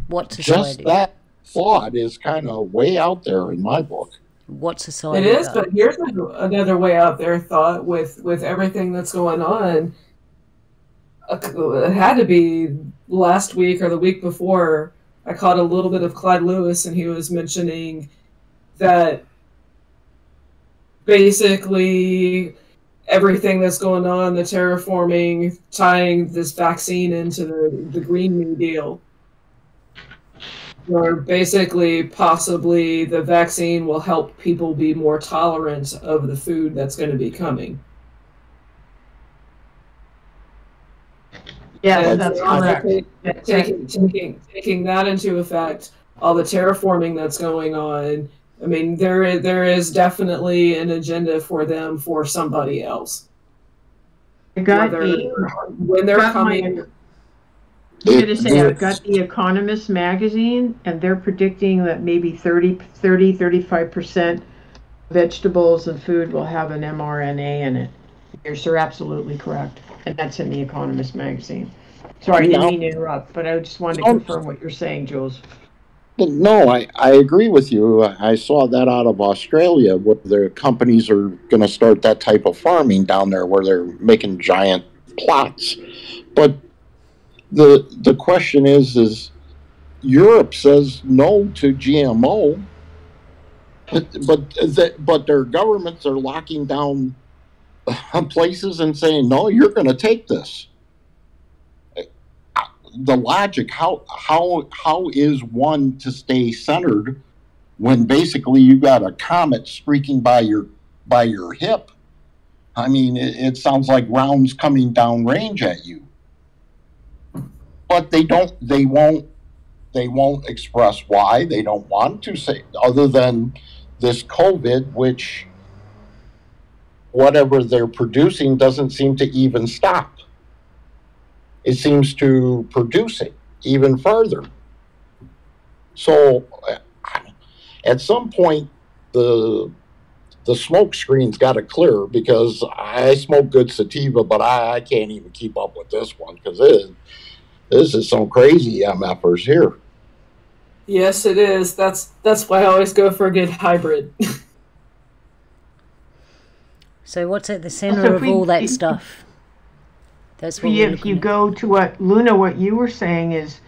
what society? just that thought is kind of way out there in my book. What society? It is, but here's another way out there thought with with everything that's going on. Uh, it had to be last week or the week before. I caught a little bit of Clyde Lewis, and he was mentioning that basically everything that's going on, the terraforming, tying this vaccine into the, the Green New Deal. Or basically, possibly the vaccine will help people be more tolerant of the food that's going to be coming. Yeah, that's correct. Taking, taking, taking that into effect, all the terraforming that's going on, I mean, there there is definitely an agenda for them for somebody else. got Whether, the, when they're got coming. my- I'm going to say I've got the Economist magazine, and they're predicting that maybe 30, 30 35% vegetables and food will have an mRNA in it. Yes, you're absolutely correct. And that's in the Economist magazine. Sorry, I didn't mean to interrupt, but I just wanted to confirm what you're saying, Jules. No, I, I agree with you. I saw that out of Australia, where the companies are going to start that type of farming down there, where they're making giant plots. But the the question is, is Europe says no to GMO, but but but their governments are locking down places and saying no, you're going to take this. The logic how how how is one to stay centered when basically you got a comet streaking by your by your hip? I mean it, it sounds like rounds coming down range at you. But they don't they won't they won't express why. They don't want to say other than this covid which whatever they're producing doesn't seem to even stop it seems to produce it even further. So, uh, at some point, the the smoke screen's got to clear because I smoke good sativa, but I, I can't even keep up with this one because this, this is some crazy MFers here. Yes, it is. That's that's why I always go for a good hybrid. So what's at the centre So of we- all that stuff? That's what we're If you at. go to what, Luna, what you were saying is,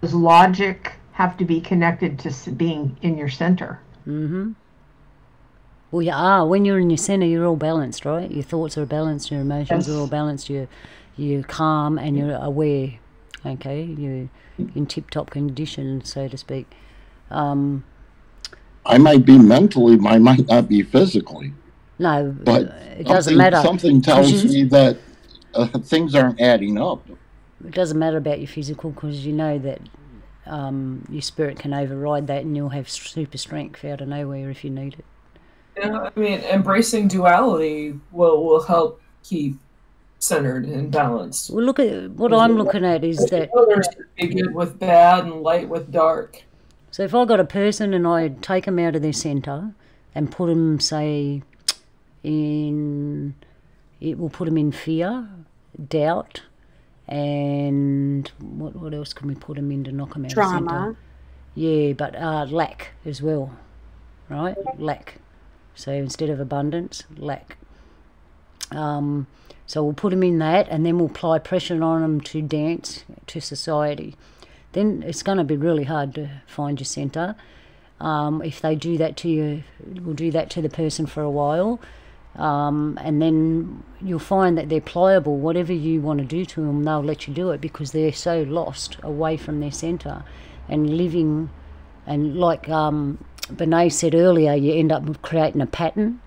does logic have to be connected to being in your center? Mm-hmm. Well, you are. When you're in your centre, you're all balanced, right? Your thoughts are balanced, your emotions are all balanced, you're, you're calm and you're aware, okay? You're in tip-top condition, so to speak. Um, I might be mentally, I might not be physically, no, but it doesn't matter. Something tells me that uh, things aren't adding up. It doesn't matter about your physical because you know that um, your spirit can override that and you'll have super strength out of nowhere if you need it. Yeah, I mean, embracing duality will will help keep centered and balanced. Well, look at what I'm looking at is that Colors should be good with bad and light with dark. So if I got a person and I take them out of their centre and put them, say, in, it will put them in fear, doubt, and what what else can we put them in to knock them out Trauma. centre? Yeah, but uh, lack as well, right? Lack. So instead of abundance, lack. Um, so we'll put them in that, and then we'll apply pressure on them to dance to society. Then it's going to be really hard to find your centre. Um, if they do that to you, we'll do that to the person for a while, um, and then you'll find that they're pliable. Whatever you want to do to them, they'll let you do it because they're so lost away from their centre and living. And like um, Benet said earlier, you end up creating a pattern.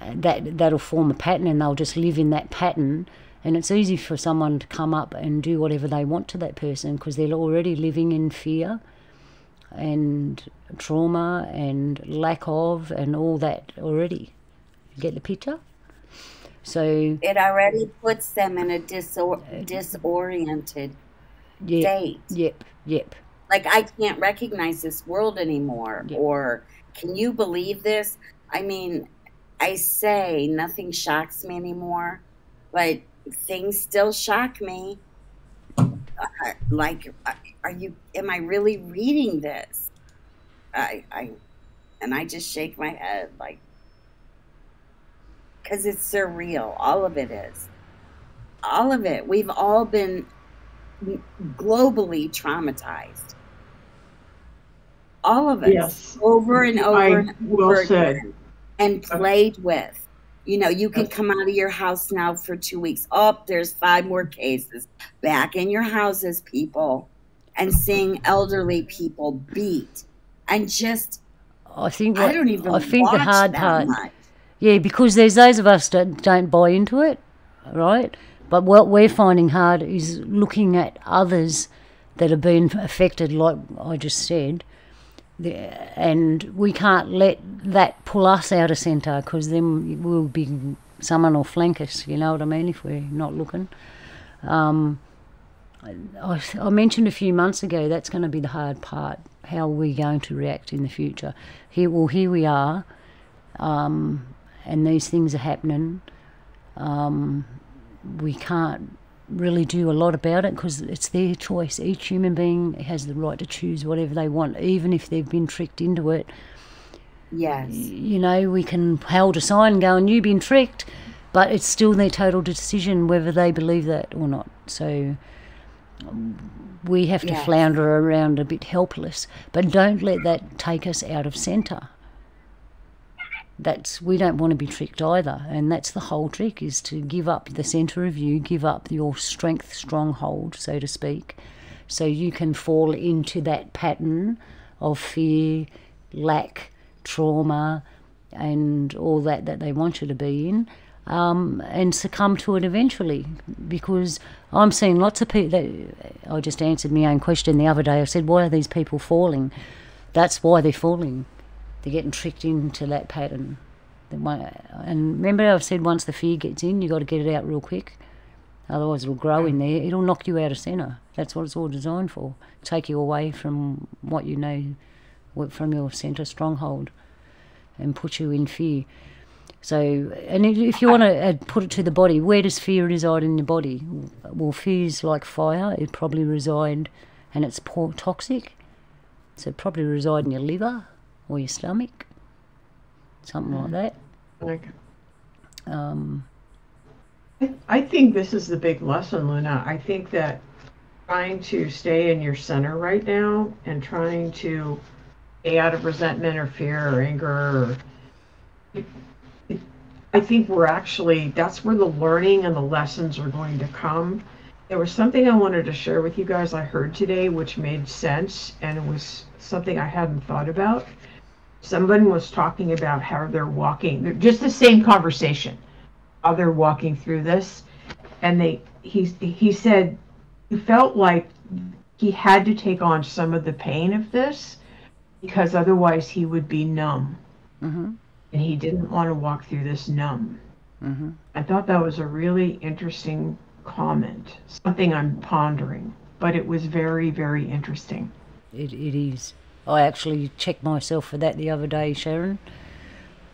that that'll form a pattern, and they'll just live in that pattern. And it's easy for someone to come up and do whatever they want to that person because they're already living in fear and trauma and lack of and all that already. Get the picture? So it already puts them in a disor- disoriented yep, state. Yep, yep. Like I can't recognize this world anymore, yep. or can you believe this? I mean, I say nothing shocks me anymore, but things still shock me. Uh, like, uh, are you? Am I really reading this? I, I, and I just shake my head, like, because it's surreal. All of it is. All of it. We've all been globally traumatized. All of us. Yes. Over and over I and over again. And played with. You know, you can come out of your house now for two weeks. Oh, there's five more cases. Back in your houses, people. And seeing elderly people beat. And just I think I don't even I think the hard part much. Yeah, because there's those of us that don't buy into it, right? But what we're finding hard is looking at others that have been affected, like I just said, and we can't let that pull us out of centre because then we'll be someone will flank us. You know what I mean? If we're not looking. Um, I, I mentioned a few months ago that's going to be the hard part. How are we going to react in the future? Here, well, here we are. Um, and these things are happening, um, we can't really do a lot about it because it's their choice. Each human being has the right to choose whatever they want, even if they've been tricked into it. Yes. You know, we can hold a sign and go, and you've been tricked, but it's still their total decision whether they believe that or not. So we have to yes. flounder around a bit helpless, but don't let that take us out of centre that's we don't want to be tricked either. And that's the whole trick is to give up the center of you give up your strength stronghold so to speak so you can fall into that pattern of fear lack trauma and all that that they want you to be in um, and succumb to it eventually. Because I'm seeing lots of people that I just answered my own question the other day. I said why are these people falling? That's why they're falling they're getting tricked into that pattern. And remember, I've said once the fear gets in, you've got to get it out real quick. Otherwise, it'll grow in there. It'll knock you out of centre. That's what it's all designed for. Take you away from what you know, from your centre stronghold, and put you in fear. So, and if you want to put it to the body, where does fear reside in the body? Well, fear is like fire. It probably reside, and it's toxic. So, it probably reside in your liver or your stomach, something like that. Like, um, I think this is the big lesson, Luna. I think that trying to stay in your center right now and trying to stay out of resentment or fear or anger or I think we're actually that's where the learning and the lessons are going to come. There was something I wanted to share with you guys I heard today which made sense and it was something I hadn't thought about someone was talking about how they're walking, they're just the same conversation, how they're walking through this, and they he he said he felt like he had to take on some of the pain of this because otherwise he would be numb, mm-hmm. and he didn't want to walk through this numb. Mm-hmm. I thought that was a really interesting comment, something I'm pondering, but it was very very interesting. It it is. I actually checked myself for that the other day, Sharon.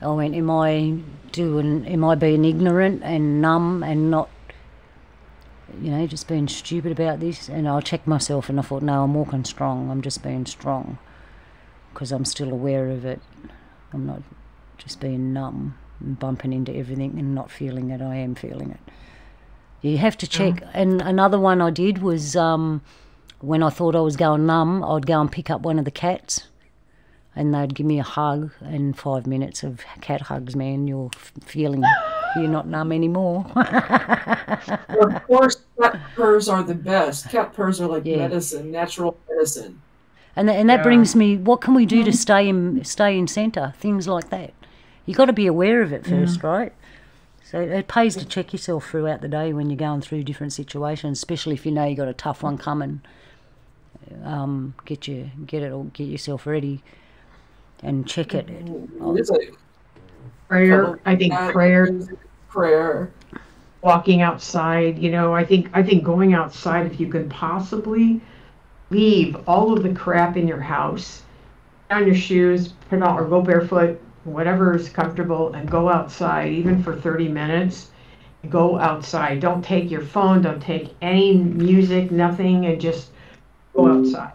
I went, am I doing, am I being ignorant and numb and not, you know, just being stupid about this? And I checked myself and I thought, no, I'm walking strong. I'm just being strong because I'm still aware of it. I'm not just being numb and bumping into everything and not feeling it. I am feeling it. You have to check. Mm. And another one I did was, um, when I thought I was going numb, I'd go and pick up one of the cats and they'd give me a hug and five minutes of cat hugs, man, you're feeling you're not numb anymore. of course, cat purrs are the best. Cat purrs are like yeah. medicine, natural medicine. And, th- and that yeah. brings me, what can we do to mm-hmm. stay in, stay in centre? Things like that. You've got to be aware of it first, yeah. right? So it pays to check yourself throughout the day when you're going through different situations, especially if you know you've got a tough one coming. Um, get you get it or get yourself ready and check it. prayer. I think prayer. Prayer. Walking outside. You know, I think I think going outside if you can possibly leave all of the crap in your house, on your shoes, put on or go barefoot, whatever is comfortable, and go outside, even for 30 minutes. Go outside. Don't take your phone. Don't take any music, nothing, and just go outside,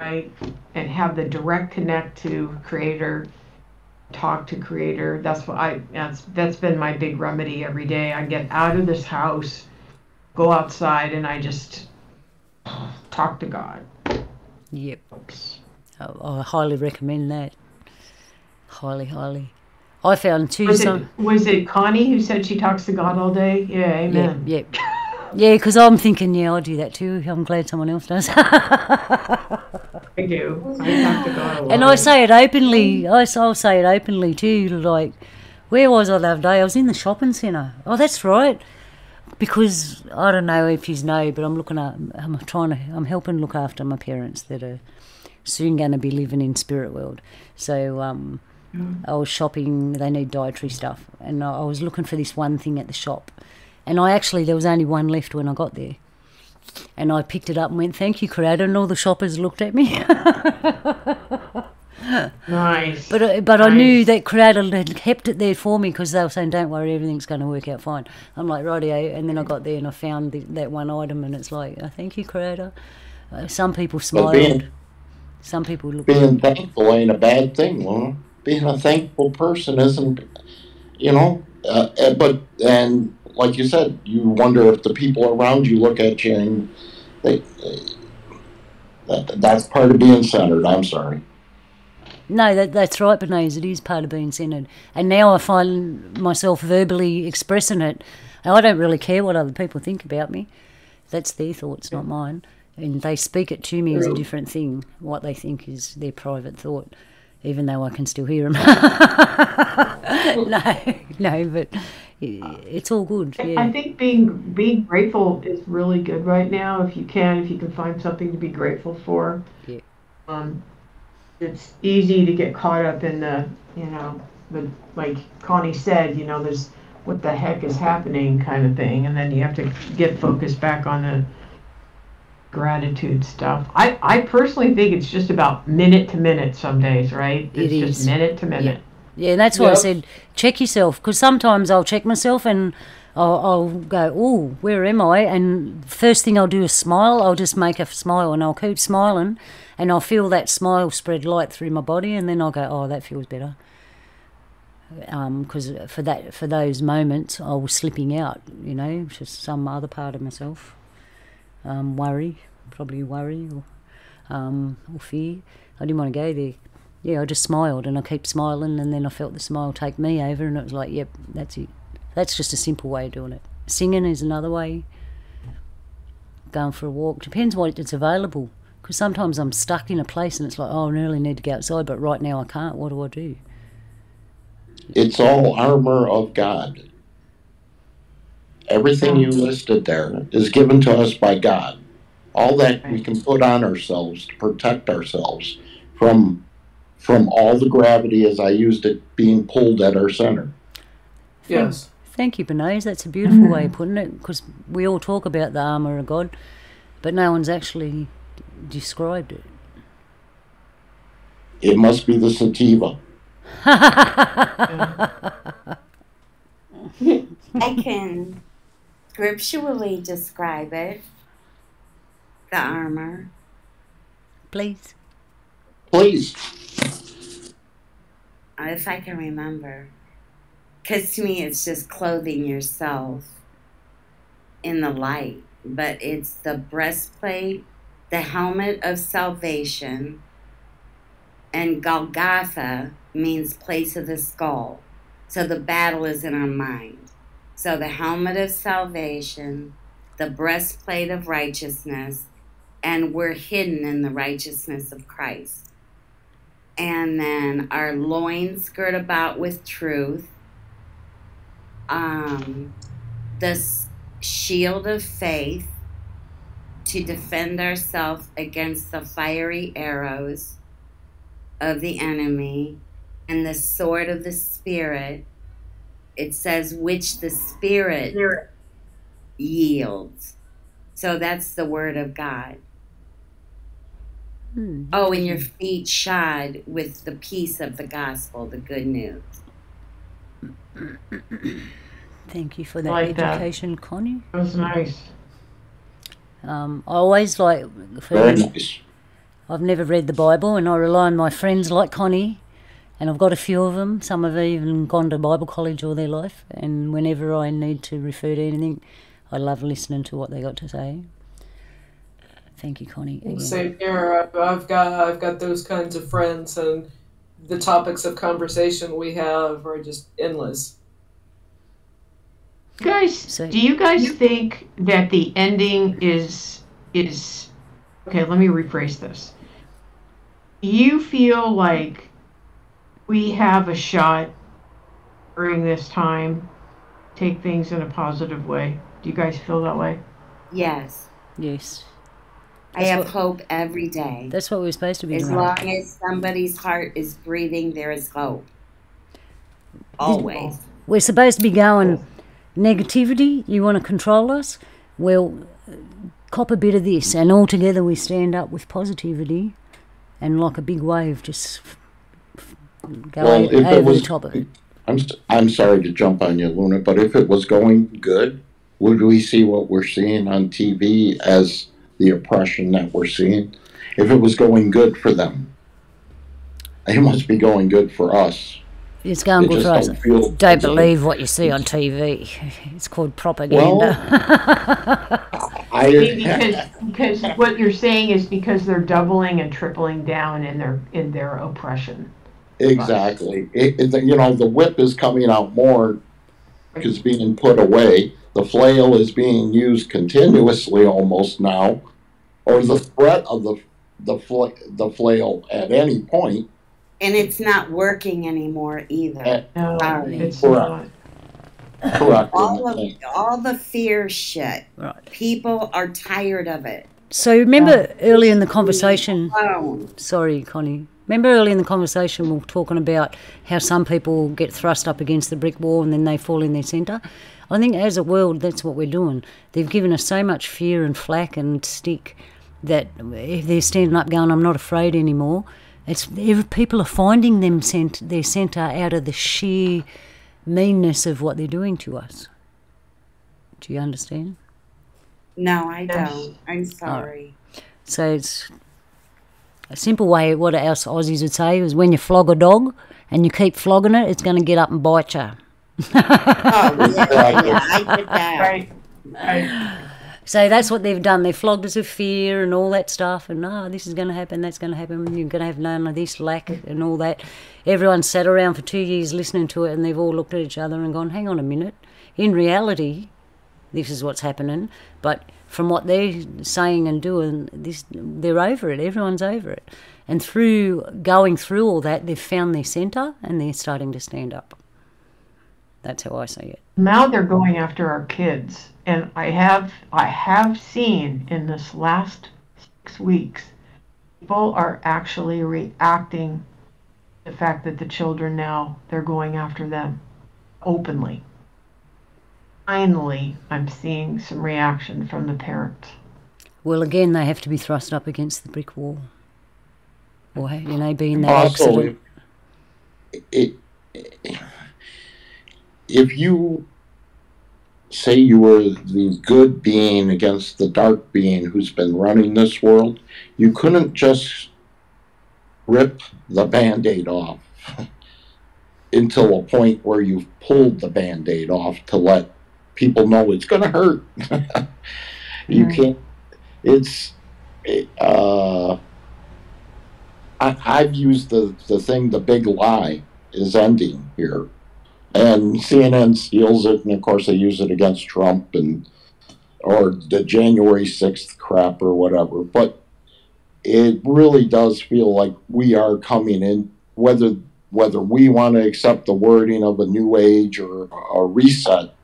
right? And have the direct connect to Creator, talk to Creator. That's what I. That's that's been my big remedy every day. I get out of this house, go outside, and I just talk to God. Yep. I, I highly recommend that. Highly, highly. I found too. Was, it, was it Connie who said she talks to God all day? Yeah, amen. Yep. yep. Yeah, because I'm thinking, yeah, I do that too. I'm glad someone else does. I do. I talk to lot. And I say it openly. I, I'll say it openly too. Like, where was I the other day? I was in the shopping centre. Oh, that's right. Because I don't know if you know, but I'm looking at, I'm trying to, I'm helping look after my parents that are soon going to be living in spirit world. So, um, mm. I was shopping. They need dietary stuff, and I was looking for this one thing at the shop and I actually, there was only one left when I got there. And I picked it up and went, Thank you, Creator. And all the shoppers looked at me. nice. But, uh, but nice. I knew that Creator had kept it there for me because they were saying, Don't worry, everything's going to work out fine. I'm like, Rightio. And then I got there and I found the, that one item, and it's like, oh, Thank you, Creator. Uh, some people smiled. Being, some people looked Being thankful ain't a bad thing, Luna. Being a thankful person isn't, you know, uh, uh but, and, like you said, you wonder if the people around you look at you and they, that, that's part of being centered. I'm sorry. No, that, that's right, Bernays. It is part of being centered. And now I find myself verbally expressing it. I don't really care what other people think about me. That's their thoughts, not mine. And they speak it to me as a different thing. What they think is their private thought, even though I can still hear them. no, no, but it's all good. Yeah. I think being being grateful is really good right now. If you can, if you can find something to be grateful for. Yeah. Um, it's easy to get caught up in the, you know, the like Connie said, you know, there's what the heck is happening kind of thing, and then you have to get focused back on the gratitude stuff. I I personally think it's just about minute to minute some days, right? It's it just minute to minute. Yeah. Yeah, that's why yep. I said check yourself because sometimes I'll check myself and I'll, I'll go, oh, where am I? And first thing I'll do is smile. I'll just make a smile and I'll keep smiling and I'll feel that smile spread light through my body and then I'll go, oh, that feels better. Because um, for that, for those moments, I was slipping out. You know, just some other part of myself, um, worry, probably worry or um, or fear. I didn't want to go there yeah, I just smiled and I kept smiling, and then I felt the smile take me over, and it was like, yep, that's it. That's just a simple way of doing it. Singing is another way. Going for a walk depends what it's available. Because sometimes I'm stuck in a place and it's like, oh, I really need to go outside, but right now I can't. What do I do? It's all armor of God. Everything you listed there is given to us by God. All that we can put on ourselves to protect ourselves from from all the gravity as I used it being pulled at our center. Yes. Thank you, Bernays. That's a beautiful mm-hmm. way of putting it because we all talk about the armour of God, but no one's actually described it. It must be the sativa. I can scripturally describe it. The armor. Please. Please if I can remember. Because to me, it's just clothing yourself in the light, but it's the breastplate, the helmet of salvation, and Golgotha means place of the skull. So the battle is in our mind. So the helmet of salvation, the breastplate of righteousness, and we're hidden in the righteousness of Christ. And then our loins girt about with truth, um, the shield of faith to defend ourselves against the fiery arrows of the enemy, and the sword of the Spirit. It says, which the Spirit yields. So that's the word of God. Hmm. Oh, and your feet shod with the peace of the gospel, the good news. Thank you for that like education, that. Connie. That was nice. Um, I always like. Very nice. I've never read the Bible, and I rely on my friends like Connie, and I've got a few of them. Some have even gone to Bible college all their life, and whenever I need to refer to anything, I love listening to what they got to say. Thank you, Connie. Again. Same here. I've, I've got I've got those kinds of friends, and the topics of conversation we have are just endless. Guys, so, do you guys think that the ending is is okay? Let me rephrase this. Do you feel like we have a shot during this time? Take things in a positive way. Do you guys feel that way? Yes. Yes. I have what, hope every day. That's what we're supposed to be as doing. long as somebody's heart is breathing, there is hope. Always. We're supposed to be going negativity, you want to control us? Well, cop a bit of this, and all together we stand up with positivity, and like a big wave, just go well, over, over was, the top of it. I'm, I'm sorry to jump on you, Luna, but if it was going good, would we see what we're seeing on TV as the oppression that we're seeing? If it was going good for them, it must be going good for us. It's going good for us. Don't, don't believe what you see on TV. It's called propaganda. Well, I, because, because what you're saying is because they're doubling and tripling down in their in their oppression. Exactly. It, it, you know, the whip is coming out more because being put away. The flail is being used continuously almost now, or the threat of the the, fl- the flail at any point and it's not working anymore either. No, it's not. Correct. All of all the fear shit. Right. People are tired of it. So remember uh, early in the conversation. Sorry, Connie. Remember early in the conversation we were talking about how some people get thrust up against the brick wall and then they fall in their centre. I think as a world, that's what we're doing. They've given us so much fear and flack and stick that if they're standing up, going, "I'm not afraid anymore," It's people are finding them cent- their centre out of the sheer meanness of what they're doing to us. Do you understand? No, I don't. I'm sorry. Right. So it's a simple way. What else Aussies would say is when you flog a dog and you keep flogging it, it's going to get up and bite you. Oh yeah, yeah, I did that. Right. right. So that's what they've done. They've flogged us with fear and all that stuff, and oh, this is going to happen, that's going to happen, you're going to have none of this lack and all that. Everyone sat around for two years listening to it, and they've all looked at each other and gone, hang on a minute. In reality, this is what's happening, but from what they're saying and doing, this they're over it. Everyone's over it, and through going through all that, they've found their centre and they're starting to stand up. That's how I see it. Now they're going after our kids and I have I have seen in this last six weeks, people are actually reacting the fact that the children now they're going after them openly. Finally, I'm seeing some reaction from the parents. Well, again, they have to be thrust up against the brick wall, or you know, be in that also, accident. It, it, if you say you were the good being against the dark being who's been running this world, you couldn't just rip the band aid off until a point where you've pulled the band aid off to let people know it's going to hurt. you right. can't, it's, uh, I, I've used the, the thing, the big lie is ending here and CNN steals it, and of course they use it against Trump and or the January sixth crap or whatever. But it really does feel like we are coming in, whether whether we want to accept the wording of a new age or a reset.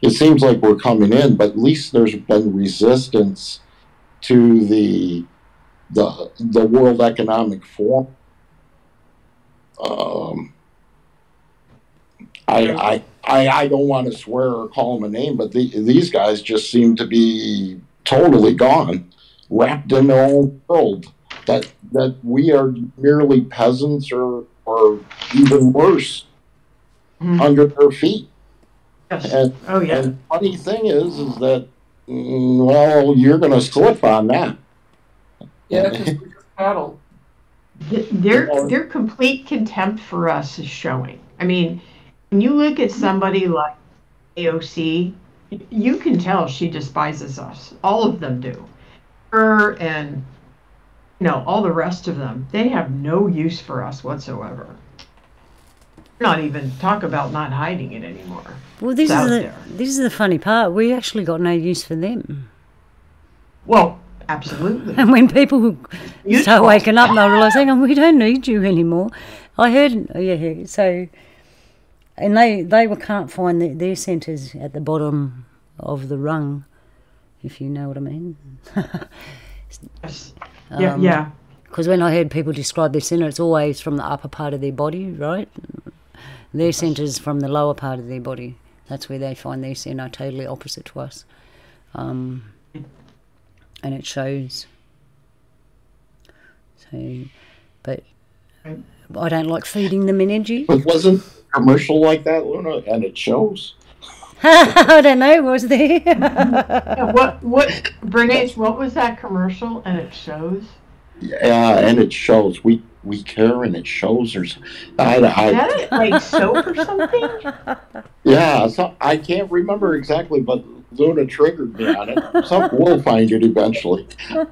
It seems like we're coming in, but at least there's been resistance to the the the World Economic Forum. Um, I, I, I, I don't want to swear or call them a name, but the, these guys just seem to be totally gone, wrapped in their own world. That that we are merely peasants, or or even worse, mm-hmm. under their feet. Yes. And, oh yeah. And funny thing is, is that mm, well, you're going to slip on that. Yeah, because we just paddle. Their their complete contempt for us is showing. I mean, when you look at somebody like AOC, you can tell she despises us. All of them do. Her and you know all the rest of them. They have no use for us whatsoever. Not even talk about not hiding it anymore. Well, this is the there. this is the funny part. We actually got no use for them. Well, absolutely. And when people start waking up, they'll realise, "Hang on, we don't need you anymore." I heard, oh, yeah. So and they they can't find the, their centres at the bottom of the rung, if you know what I mean. yeah, um, yeah. Because when I heard people describe their centre, it's always from the upper part of their body, right? Their centre's from the lower part of their body. That's where they find their centre, totally opposite to us. Um, and it shows. So, but I don't like feeding them energy. It wasn't commercial like that, Luna, and it shows. I don't know. Was there? yeah, what what Bernice? What was that commercial? And it shows. Yeah, and it shows. We we care, and it shows. There's. I, I, Is that like soap or something? Yeah, so I can't remember exactly, but Luna triggered me on it. So we'll find it eventually.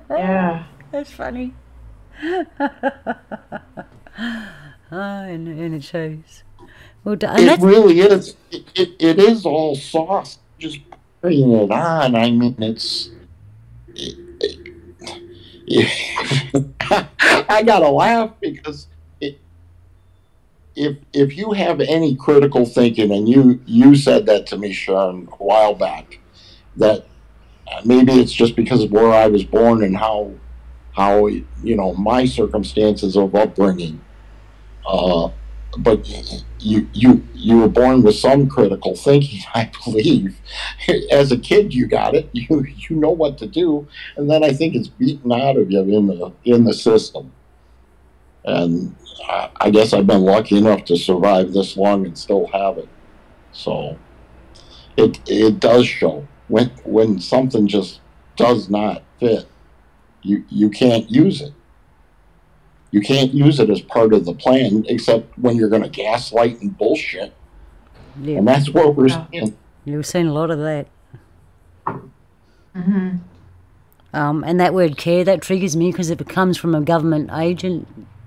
Yeah, that's funny. Ah, and, and it shows. Well, it really is. It, it, it is all sauce. Just putting it on. I mean, it's. It, I gotta laugh because if if you have any critical thinking, and you you said that to me, Sharon, a while back, that maybe it's just because of where I was born and how how you know my circumstances of upbringing. Uh, but you you you were born with some critical thinking, I believe. As a kid, you got it. You you know what to do, and then I think it's beaten out of you in the in the system. And I, I guess I've been lucky enough to survive this long and still have it. So it it does show when when something just does not fit. You you can't use it. You can't use it as part of the plan except when you're going to gaslight and bullshit. Yeah. And that's what we're seeing. You're seeing a lot of that. Mm-hmm. Um, and that word care, that triggers me because if it comes from a government agent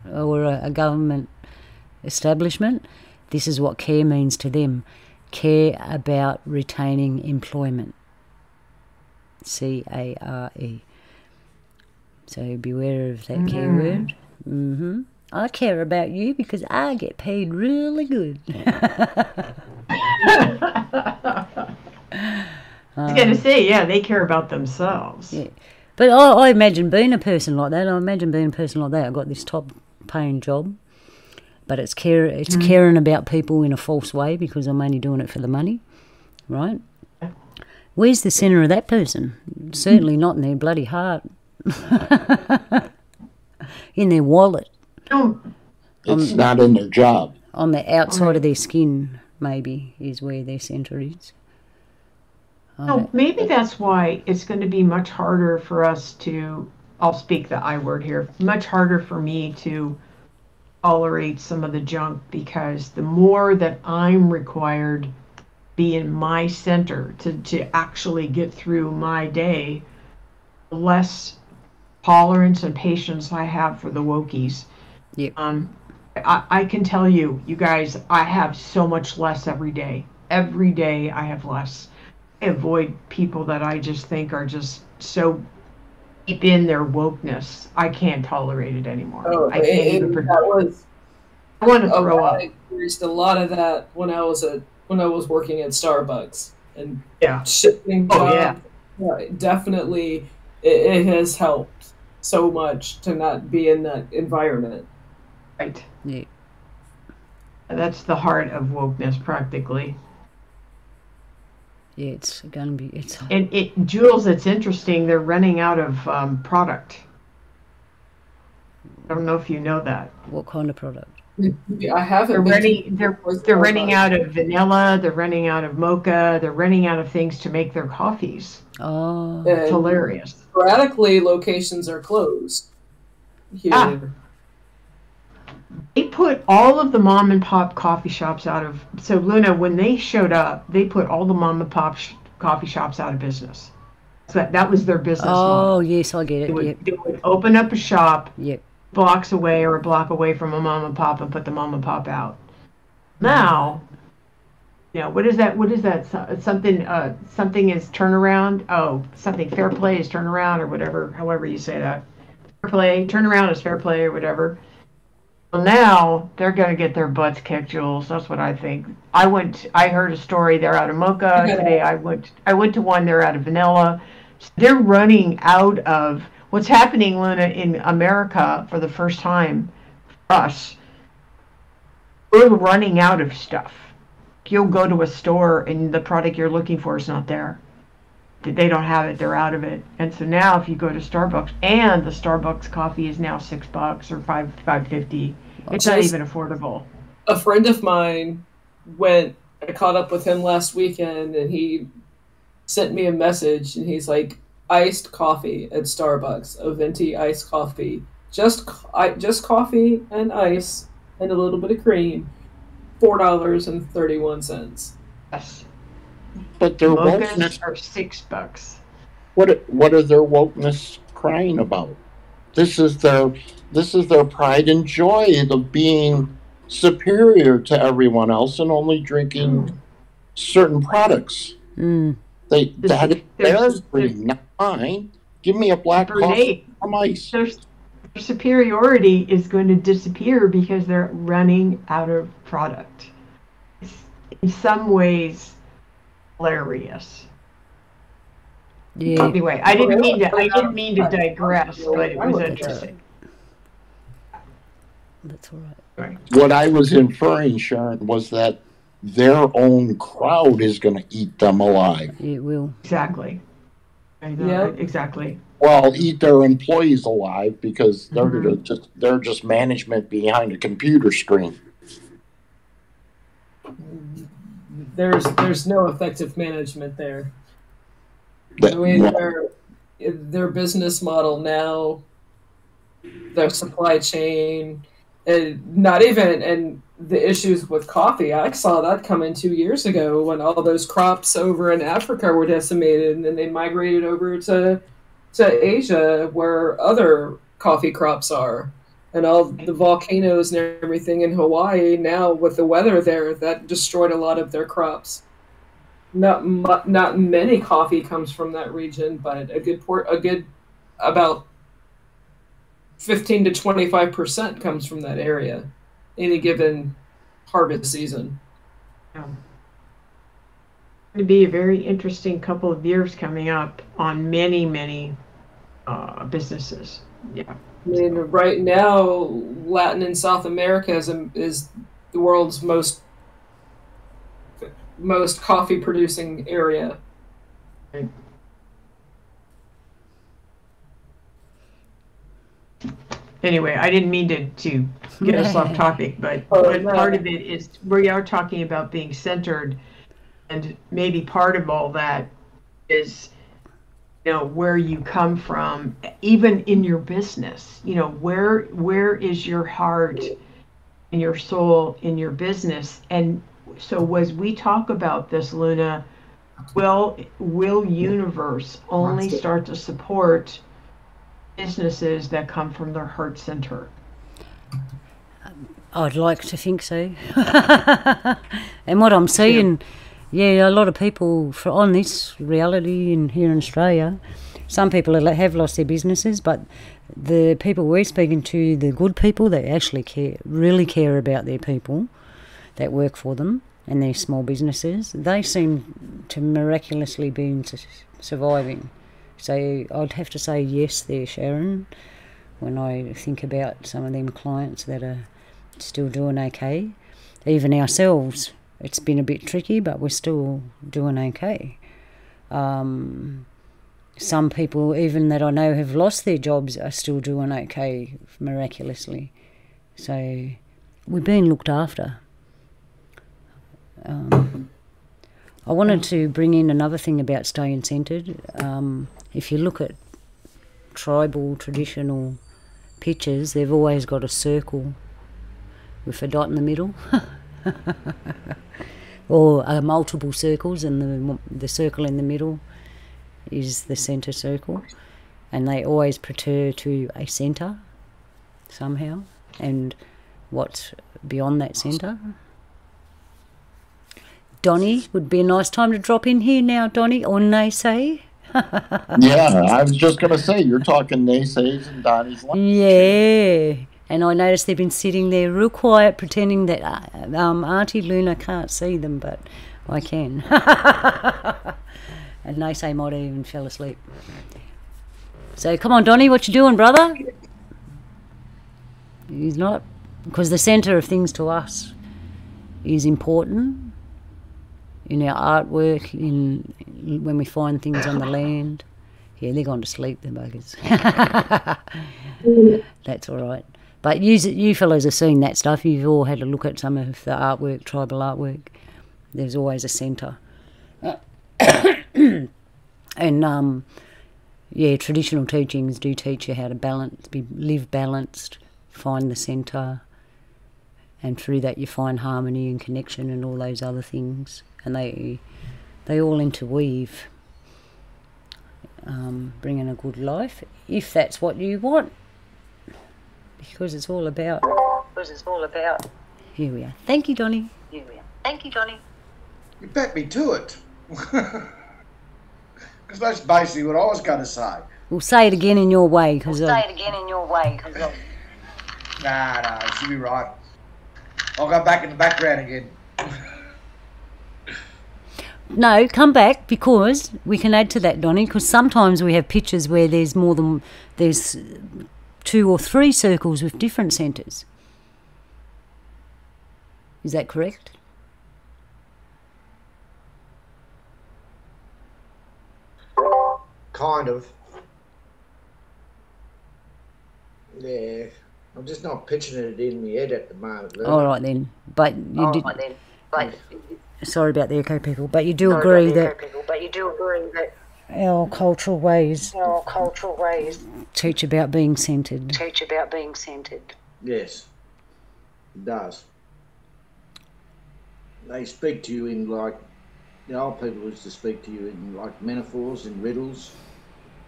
or a, a government establishment, this is what care means to them care about retaining employment. C A R E. So beware of that mm-hmm. care word. Mm-hmm. I care about you because I get paid really good. I was going to say, yeah, they care about themselves. Yeah. But I, I, imagine being a person like that. I imagine being a person like that. I've got this top paying job, but it's care. It's mm. caring about people in a false way because I'm only doing it for the money, right? Where's the centre of that person? Certainly not in their bloody heart. in their wallet. No. It's on, not in their job. On the outside of their skin, maybe, is where their centre is. No, um, maybe that's why it's going to be much harder for us to, I'll speak the I word here, much harder for me to tolerate some of the junk because the more that I'm required be in my center to, to actually get through my day, the less tolerance and patience I have for the Wokies. Yep. Um, I, I can tell you, you guys, I have so much less every day. Every day I have less. I avoid people that I just think are just so deep in their wokeness. I can't tolerate it anymore. Oh, I can't and even. that was I want to throw lot, up. I experienced a lot of that when I was at when I was working at Starbucks and Yeah. shifting Oh, jobs. yeah, definitely, it, it has helped so much to not be in that environment. Right. Yeah. That's the heart of wokeness, practically. Yeah, it's gonna be. It's And it, Jules, it's interesting. They're running out of um, product. I don't know if you know that. what kind of product? I haven't. They're running. They're they're running out of vanilla. They're running out of mocha. They're running out of things to make their coffees. Oh, and It's hilarious. Sporadically, locations are closed. Here. Ah. They put all of the mom and pop coffee shops out of. So Luna, when they showed up, they put all the mom and pop sh- coffee shops out of business. So that, that was their business model. oh yes, I get They it. would, Yep, they would open up a shop yep. blocks away or a block away from a mom and pop and put the mom and pop out. Now, know, what is that? What is that? Something, uh, something is turnaround. Oh, something fair play is turnaround or whatever, however you say that. Fair play, turnaround is fair play or whatever. Well, now they're going to get their butts kicked, Jules. That's what I think. I went, I heard a story. They're out of mocha today. I went, I went to one. They're out of vanilla. They're running out of what's happening, Luna, in America for the first time. For us, we're running out of stuff. You'll go to a store and the product you're looking for is not there. They don't have it. They're out of it. And so now, if you go to Starbucks, and the Starbucks coffee is now six bucks or five five fifty, it's not even affordable. a friend of mine went I caught up with him last weekend and he sent me a message and he's like iced coffee at Starbucks, a venti iced coffee. Just I just coffee and ice and a little bit of cream. Four dollars and thirty one cents. Yes, But their mochas wokeness, are six bucks. what what are their wokeness crying about? This is their this is their pride and joy of being superior to everyone else and only drinking certain products. Mm. They This- that is there's- their dream, not mine. Give me a black coffee Renee, from ice. their their superiority is going to disappear because they're running out of product. It's in some ways hilarious. Yeah, Anyway, I didn't mean to. I didn't mean to digress, but it was interesting. that's all right. What I was inferring, Sharon, was that their own crowd is going to eat them alive. It will. Exactly. I know, Yeah. Exactly. Well, eat their employees alive because they're Mhm. just they're just management behind a computer screen. There's there's no effective management there. I mean, their their business model now, their supply chain, and not even and the issues with coffee. I saw that come in two years ago when all those crops over in Africa were decimated, and then they migrated over to to Asia where other coffee crops are. And all the volcanoes and everything in Hawaii now with the weather there that destroyed a lot of their crops not not many coffee comes from that region, but a good port a good about fifteen to twenty five percent comes from that area, any given harvest season. Going to be a very interesting couple of years coming up on many, many uh, businesses. Yeah. I mean, right now, Latin and South America is is the world's most most coffee producing area. Anyway, I didn't mean to, to get us off topic, but, Oh, but no. part of it is we are talking about being centered, and maybe part of all that is, you know, where you come from, even in your business. You know, where where is your heart and your soul in your business? And so, as we talk about this, Luna, will will universe only start to support businesses that come from their heart center? I'd like to think so. and what I'm seeing, yeah, a lot of people for on this reality in here in Australia some people have lost their businesses, but the people we're speaking to, the good people that actually care, really care about their people that work for them and their small businesses, they seem to miraculously be surviving. So I'd have to say yes there, Sharon, when I think about some of them clients that are still doing okay. Even ourselves, it's been a bit tricky, but we're still doing okay. Um, some people, even that I know have lost their jobs, are still doing okay miraculously. So we're being looked after. Um, I wanted to bring in another thing about staying centred. Um, if you look at tribal, traditional pictures, they've always got a circle with a dot in the middle. or uh, multiple circles, and the, the circle in the middle is the centre circle, and they always prefer to a centre somehow, and what's beyond that centre. Donny would be a nice time to drop in here now, Donny, or naysay. yeah, I was just going to say, you're talking naysays and one. Yeah. And I noticed they've been sitting there real quiet, pretending that uh, um, Auntie Luna can't see them, but I can. and they say might even fell asleep. So come on, Donny, what you doing, brother? He's not, because the centre of things to us is important in our artwork, in when we find things on the land. Yeah, they're gone to sleep, the buggers. That's all right. But you, you fellows have seen that stuff. You've all had a look at some of the artwork, tribal artwork. There's always a centre. and um, yeah, traditional teachings do teach you how to balance, be live balanced, find the centre, and through that you find harmony and connection and all those other things, and they they all interweave, um, bringing a good life if that's what you want, because it's all about. Because it's all about. Here we are. Thank you, Donny. Here we are. Thank you, Donny. You bet me to it. Because that's basically what I was going to say. We'll say it again in your way. Cause we'll say it again in your way. Cause nah, nah, she'll be right. I'll go back in the background again. no, come back because we can add to that, Donny. Because sometimes we have pictures where there's more than there's two or three circles with different centres. Is that correct? Kind of. Yeah. I'm just not picturing it in my head at the moment. Lou. All right then, but you All did. Right then, but sorry about the echo people, but you do agree that people, but you do agree that our cultural ways, our cultural ways, teach about being centered. Teach about being centered. Yes, it does. They speak to you in like the old people used to speak to you in like metaphors and riddles,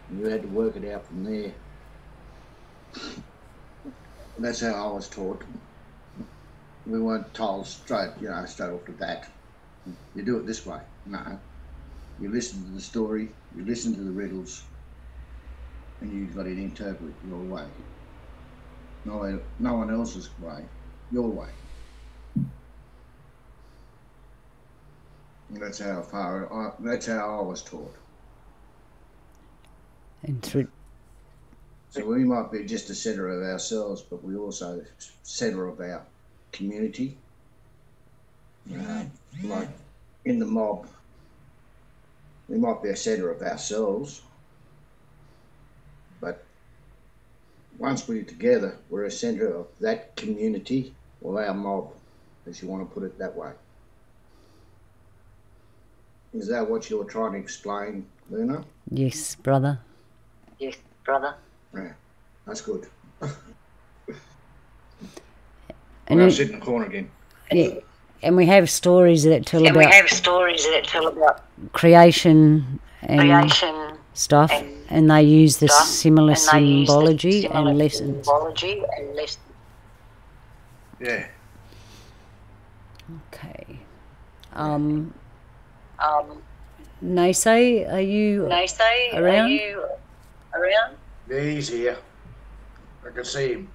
and you had to work it out from there. That's how I was taught. We weren't told straight, you know, straight off the bat. You do it this way. No. You listen to the story, you listen to the riddles, and you've got to interpret your way. No, no one else's way, your way. And that's how far I, that's how I was taught. And through so we might be just a centre of ourselves, but we also centre of our community. Uh, like in the mob, we might be a centre of ourselves, but once we're together, we're a centre of that community or our mob, as you want to put it that way. Is that what you're trying to explain, Luna? Yes, brother. Yes, brother. Yeah, that's good. and I'll sit in the corner again. Yeah, and we have stories that tell and about. we have stories that tell about creation and creation stuff, and, and they use the stuff, similar and symbology the similar and lessons. Symbology and lessons. Yeah. Okay. Um. Um. Naysay, are you Naysay, around? are you around? Yeah, he's here. I can see him.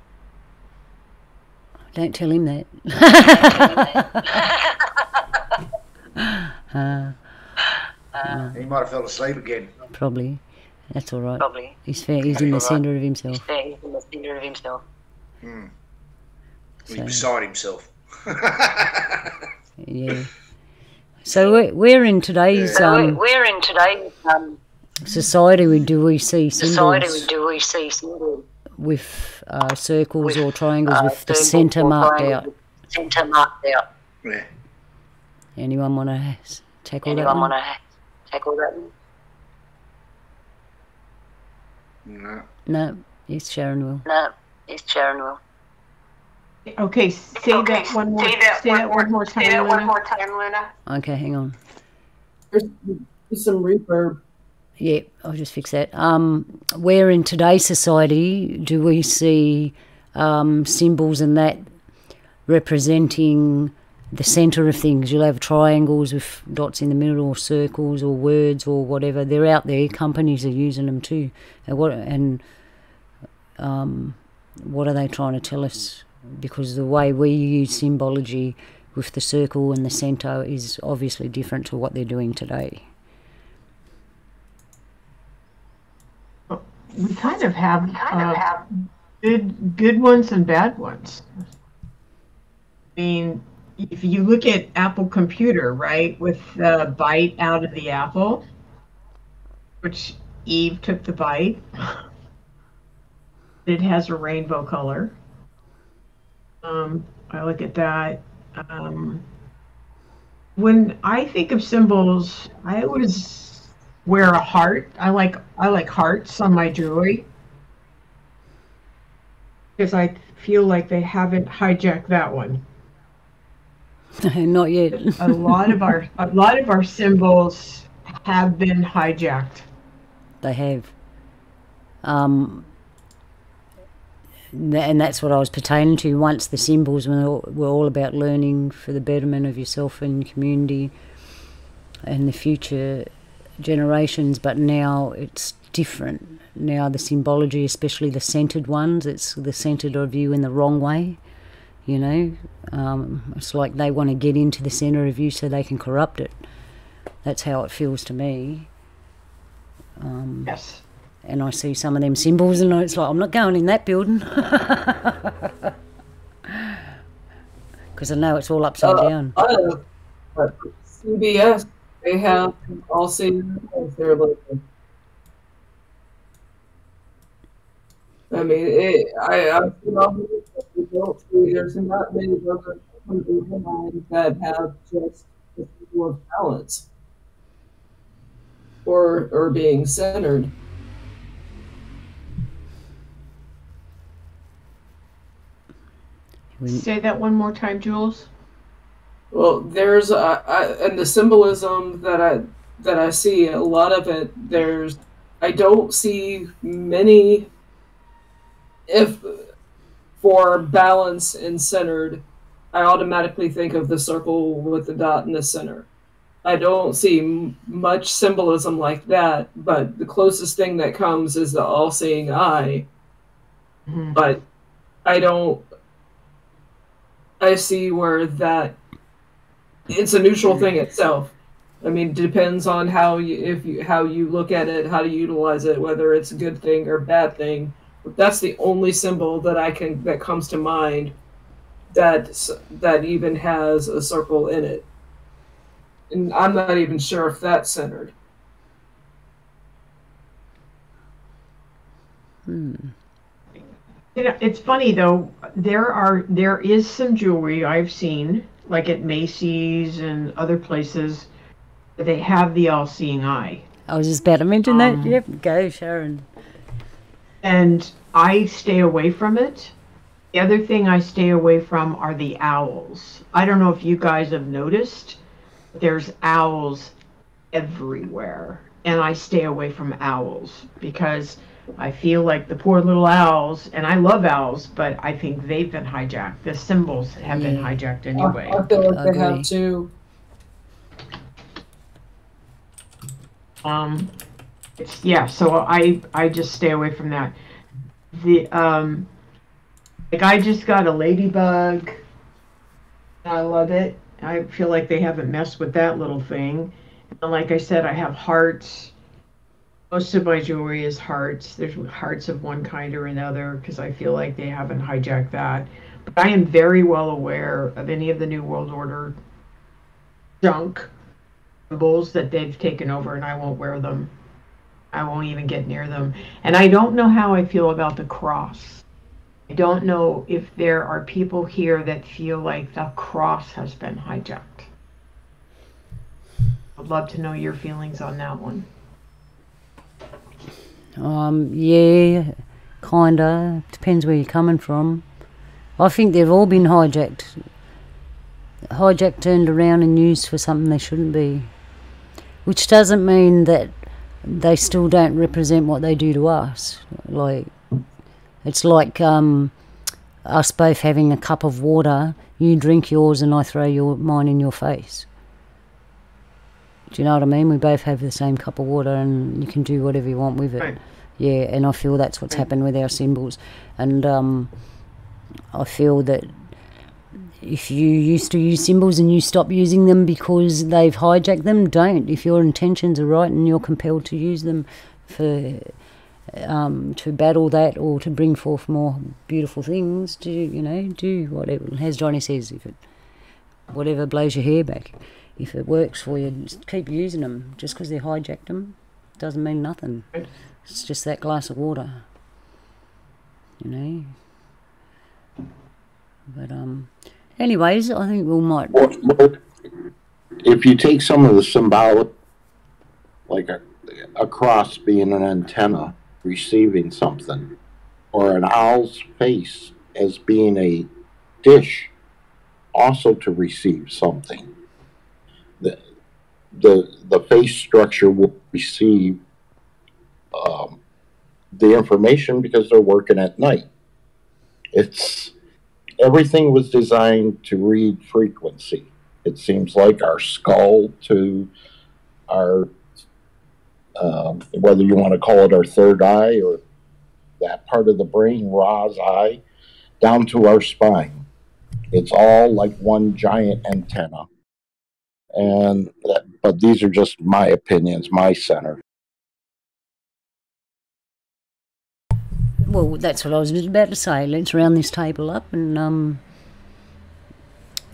Don't tell him that. uh, He might have fell asleep again. probably. That's all right. Probably. He's fair. He's in the Alright. centre of himself. Yeah, he's in the centre of himself. He's So- beside himself. Yeah. So we're, we're in today's So um, we're, we're in today's um, society. We do we see society. symbols Do we see symbols with uh, circles or triangles uh, with the centre marked out? Centre marked out. yeah. Anyone want to tackle that Anyone want to tackle that one? No. No. Yes, Sharon will. No, it's Sharon will. Okay, say that one more. Say that one more time. Say that one Luna. more time, Luna. Okay, hang on. There's some reverb. Yeah, I'll just fix that. Um, where in today's society do we see um, symbols and that representing the centre of things? You'll have triangles with dots in the middle, or circles, or words, or whatever. They're out there. Companies are using them too. And what and um, what are they trying to tell us? Because the way we use symbology with the circle and the centre is obviously different to what they're doing today. We kind of have, uh, good good ones and bad ones. I mean, if you look at Apple Computer, right, with the bite out of the apple, which Eve took the bite, it has a rainbow color. Um, I look at that. Um, when I think of symbols, I always wear a heart. I like I like hearts on my jewelry because I feel like they haven't hijacked that one. Not yet. A lot of our a lot of our symbols have been hijacked. They have. Um, and that's what I was pertaining to. Once the symbols were all, were all about learning for the betterment of yourself and community and the future generations, but now it's different. Now the symbology, especially the centered ones, it's the centered of you in the wrong way. You know, um, it's like they want to get into the center of you so they can corrupt it. That's how it feels to me. Um, Yes. and I see some of them symbols, and it's like I'm not going in that building because I know it's all upside Uh, down. I don't know, but CBS, they have all seen logo. I mean, it, I, I've seen all the see, there's not many logos that have just the symbol of balance or, or being centered. Say that one more time, Jules. Well, there's uh, I, and the symbolism that I that I see a lot of it. There's I don't see many if for balance and centered. I automatically think of the circle with the dot in the center. I don't see m- much symbolism like that, but the closest thing that comes is the all-seeing eye. Mhm. But I don't. I see where that it's a neutral thing itself. I mean, depends on how you if you how you look at it, how to utilize it, whether it's a good thing or bad thing. But that's the only symbol that I can that comes to mind that that even has a circle in it. And I'm not even sure if that's centered. Hmm. You know, it's funny though. There are there is some jewelry I've seen, like at Macy's and other places, they have the all-seeing eye. I was just about to mention Um, that. Yep, go Sharon. and I stay away from it. The other thing I stay away from are the owls. I don't know if you guys have noticed, but there's owls everywhere, and I stay away from owls because I feel like the poor little owls, and I love owls, but I think they've been hijacked. The symbols have been hijacked anyway. I feel like they have too. Um, yeah, so I I just stay away from that. The um, like I just got a ladybug. I love it. I feel like they haven't messed with that little thing. And like I said, I have hearts. Most of my jewelry is hearts. There's hearts of one kind or another because I feel like they haven't hijacked that. But I am very well aware of any of the New World Order junk symbols that they've taken over, and I won't wear them. I won't even get near them. And I don't know how I feel about the cross. I don't know if there are people here that feel like the cross has been hijacked. I'd love to know your feelings on that one. Um, yeah, kinda. Depends where you're coming from. I think they've all been hijacked. Hijacked, turned around, and used for something they shouldn't be. Which doesn't mean that they still don't represent what they do to us. Like, it's like um, us both having a cup of water. You drink yours, and I throw your mine in your face. Do you know what I mean? We both have the same cup of water, and you can do whatever you want with it. Right. Yeah, and I feel that's what's happened with our symbols, and um, I feel that if you used to use symbols and you stop using them because they've hijacked them, don't. If your intentions are right and you're compelled to use them for um, to battle that or to bring forth more beautiful things, do you know? Do whatever. As Johnny says, if it whatever blows your hair back, if it works for you, just keep using them. Just because they hijacked them doesn't mean nothing. It's just that glass of water, you know. But um, anyways, I think we might. Well, well, if you take some of the symbolic, like a, a cross being an antenna receiving something, or an owl's face as being a dish also to receive something, the, the, the face structure will receive um, the information because they're working at night. It's everything was designed to read frequency. It seems like our skull to our, um, whether you want to call it our third eye or that part of the brain, Ra's eye, down to our spine. It's all like one giant antenna. And that, but these are just my opinions, my center. Well, that's what I was about to say. Let's round this table up and um,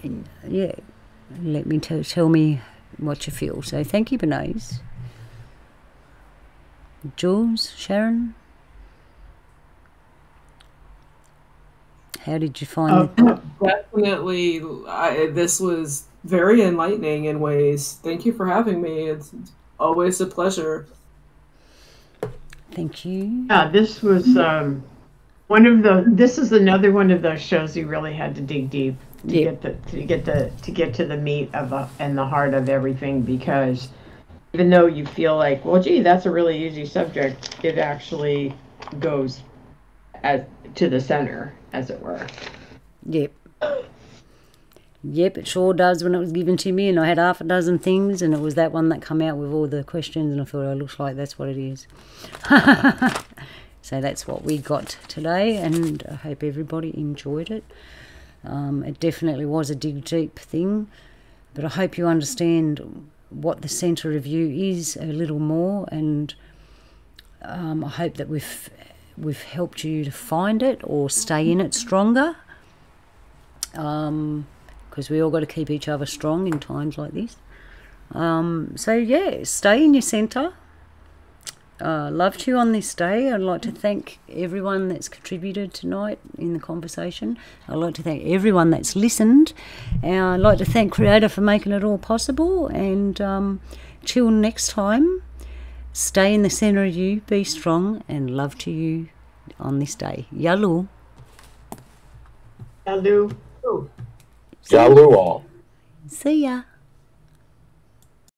and, yeah, let me tell tell me what you feel. So thank you, Bernays. Jules, Sharon, how did you find Uh, it? definitely, I, this was very enlightening in ways. Thank you for having me. It's always a pleasure. Thank you. Yeah, this was um, one of the. This is another one of those shows you really had to dig deep to Yeah. get the to get the to get to the meat of the and the heart of everything because even though you feel like, well, gee, that's a really easy subject, it actually goes as to the center, as it were. Yep. Yep, it sure does when it was given to me and I had half a dozen things and it was that one that come out with all the questions and I thought, oh, looks like that's what it is. so that's what we got today and I hope everybody enjoyed it. Um, it definitely was a dig deep thing, but I hope you understand what the centre of you is a little more and um, I hope that we've we've helped you to find it or stay in it stronger um, because we all got to keep each other strong in times like this. Um, so yeah, stay in your centre. Uh, loved you on this day. I'd like to thank everyone that's contributed tonight in the conversation. I'd like to thank everyone that's listened. And I'd like to thank Creator for making it all possible. And um, till next time, stay in the centre of you, be strong, and love to you on this day. Yalu. Hello. Yalu all. See ya.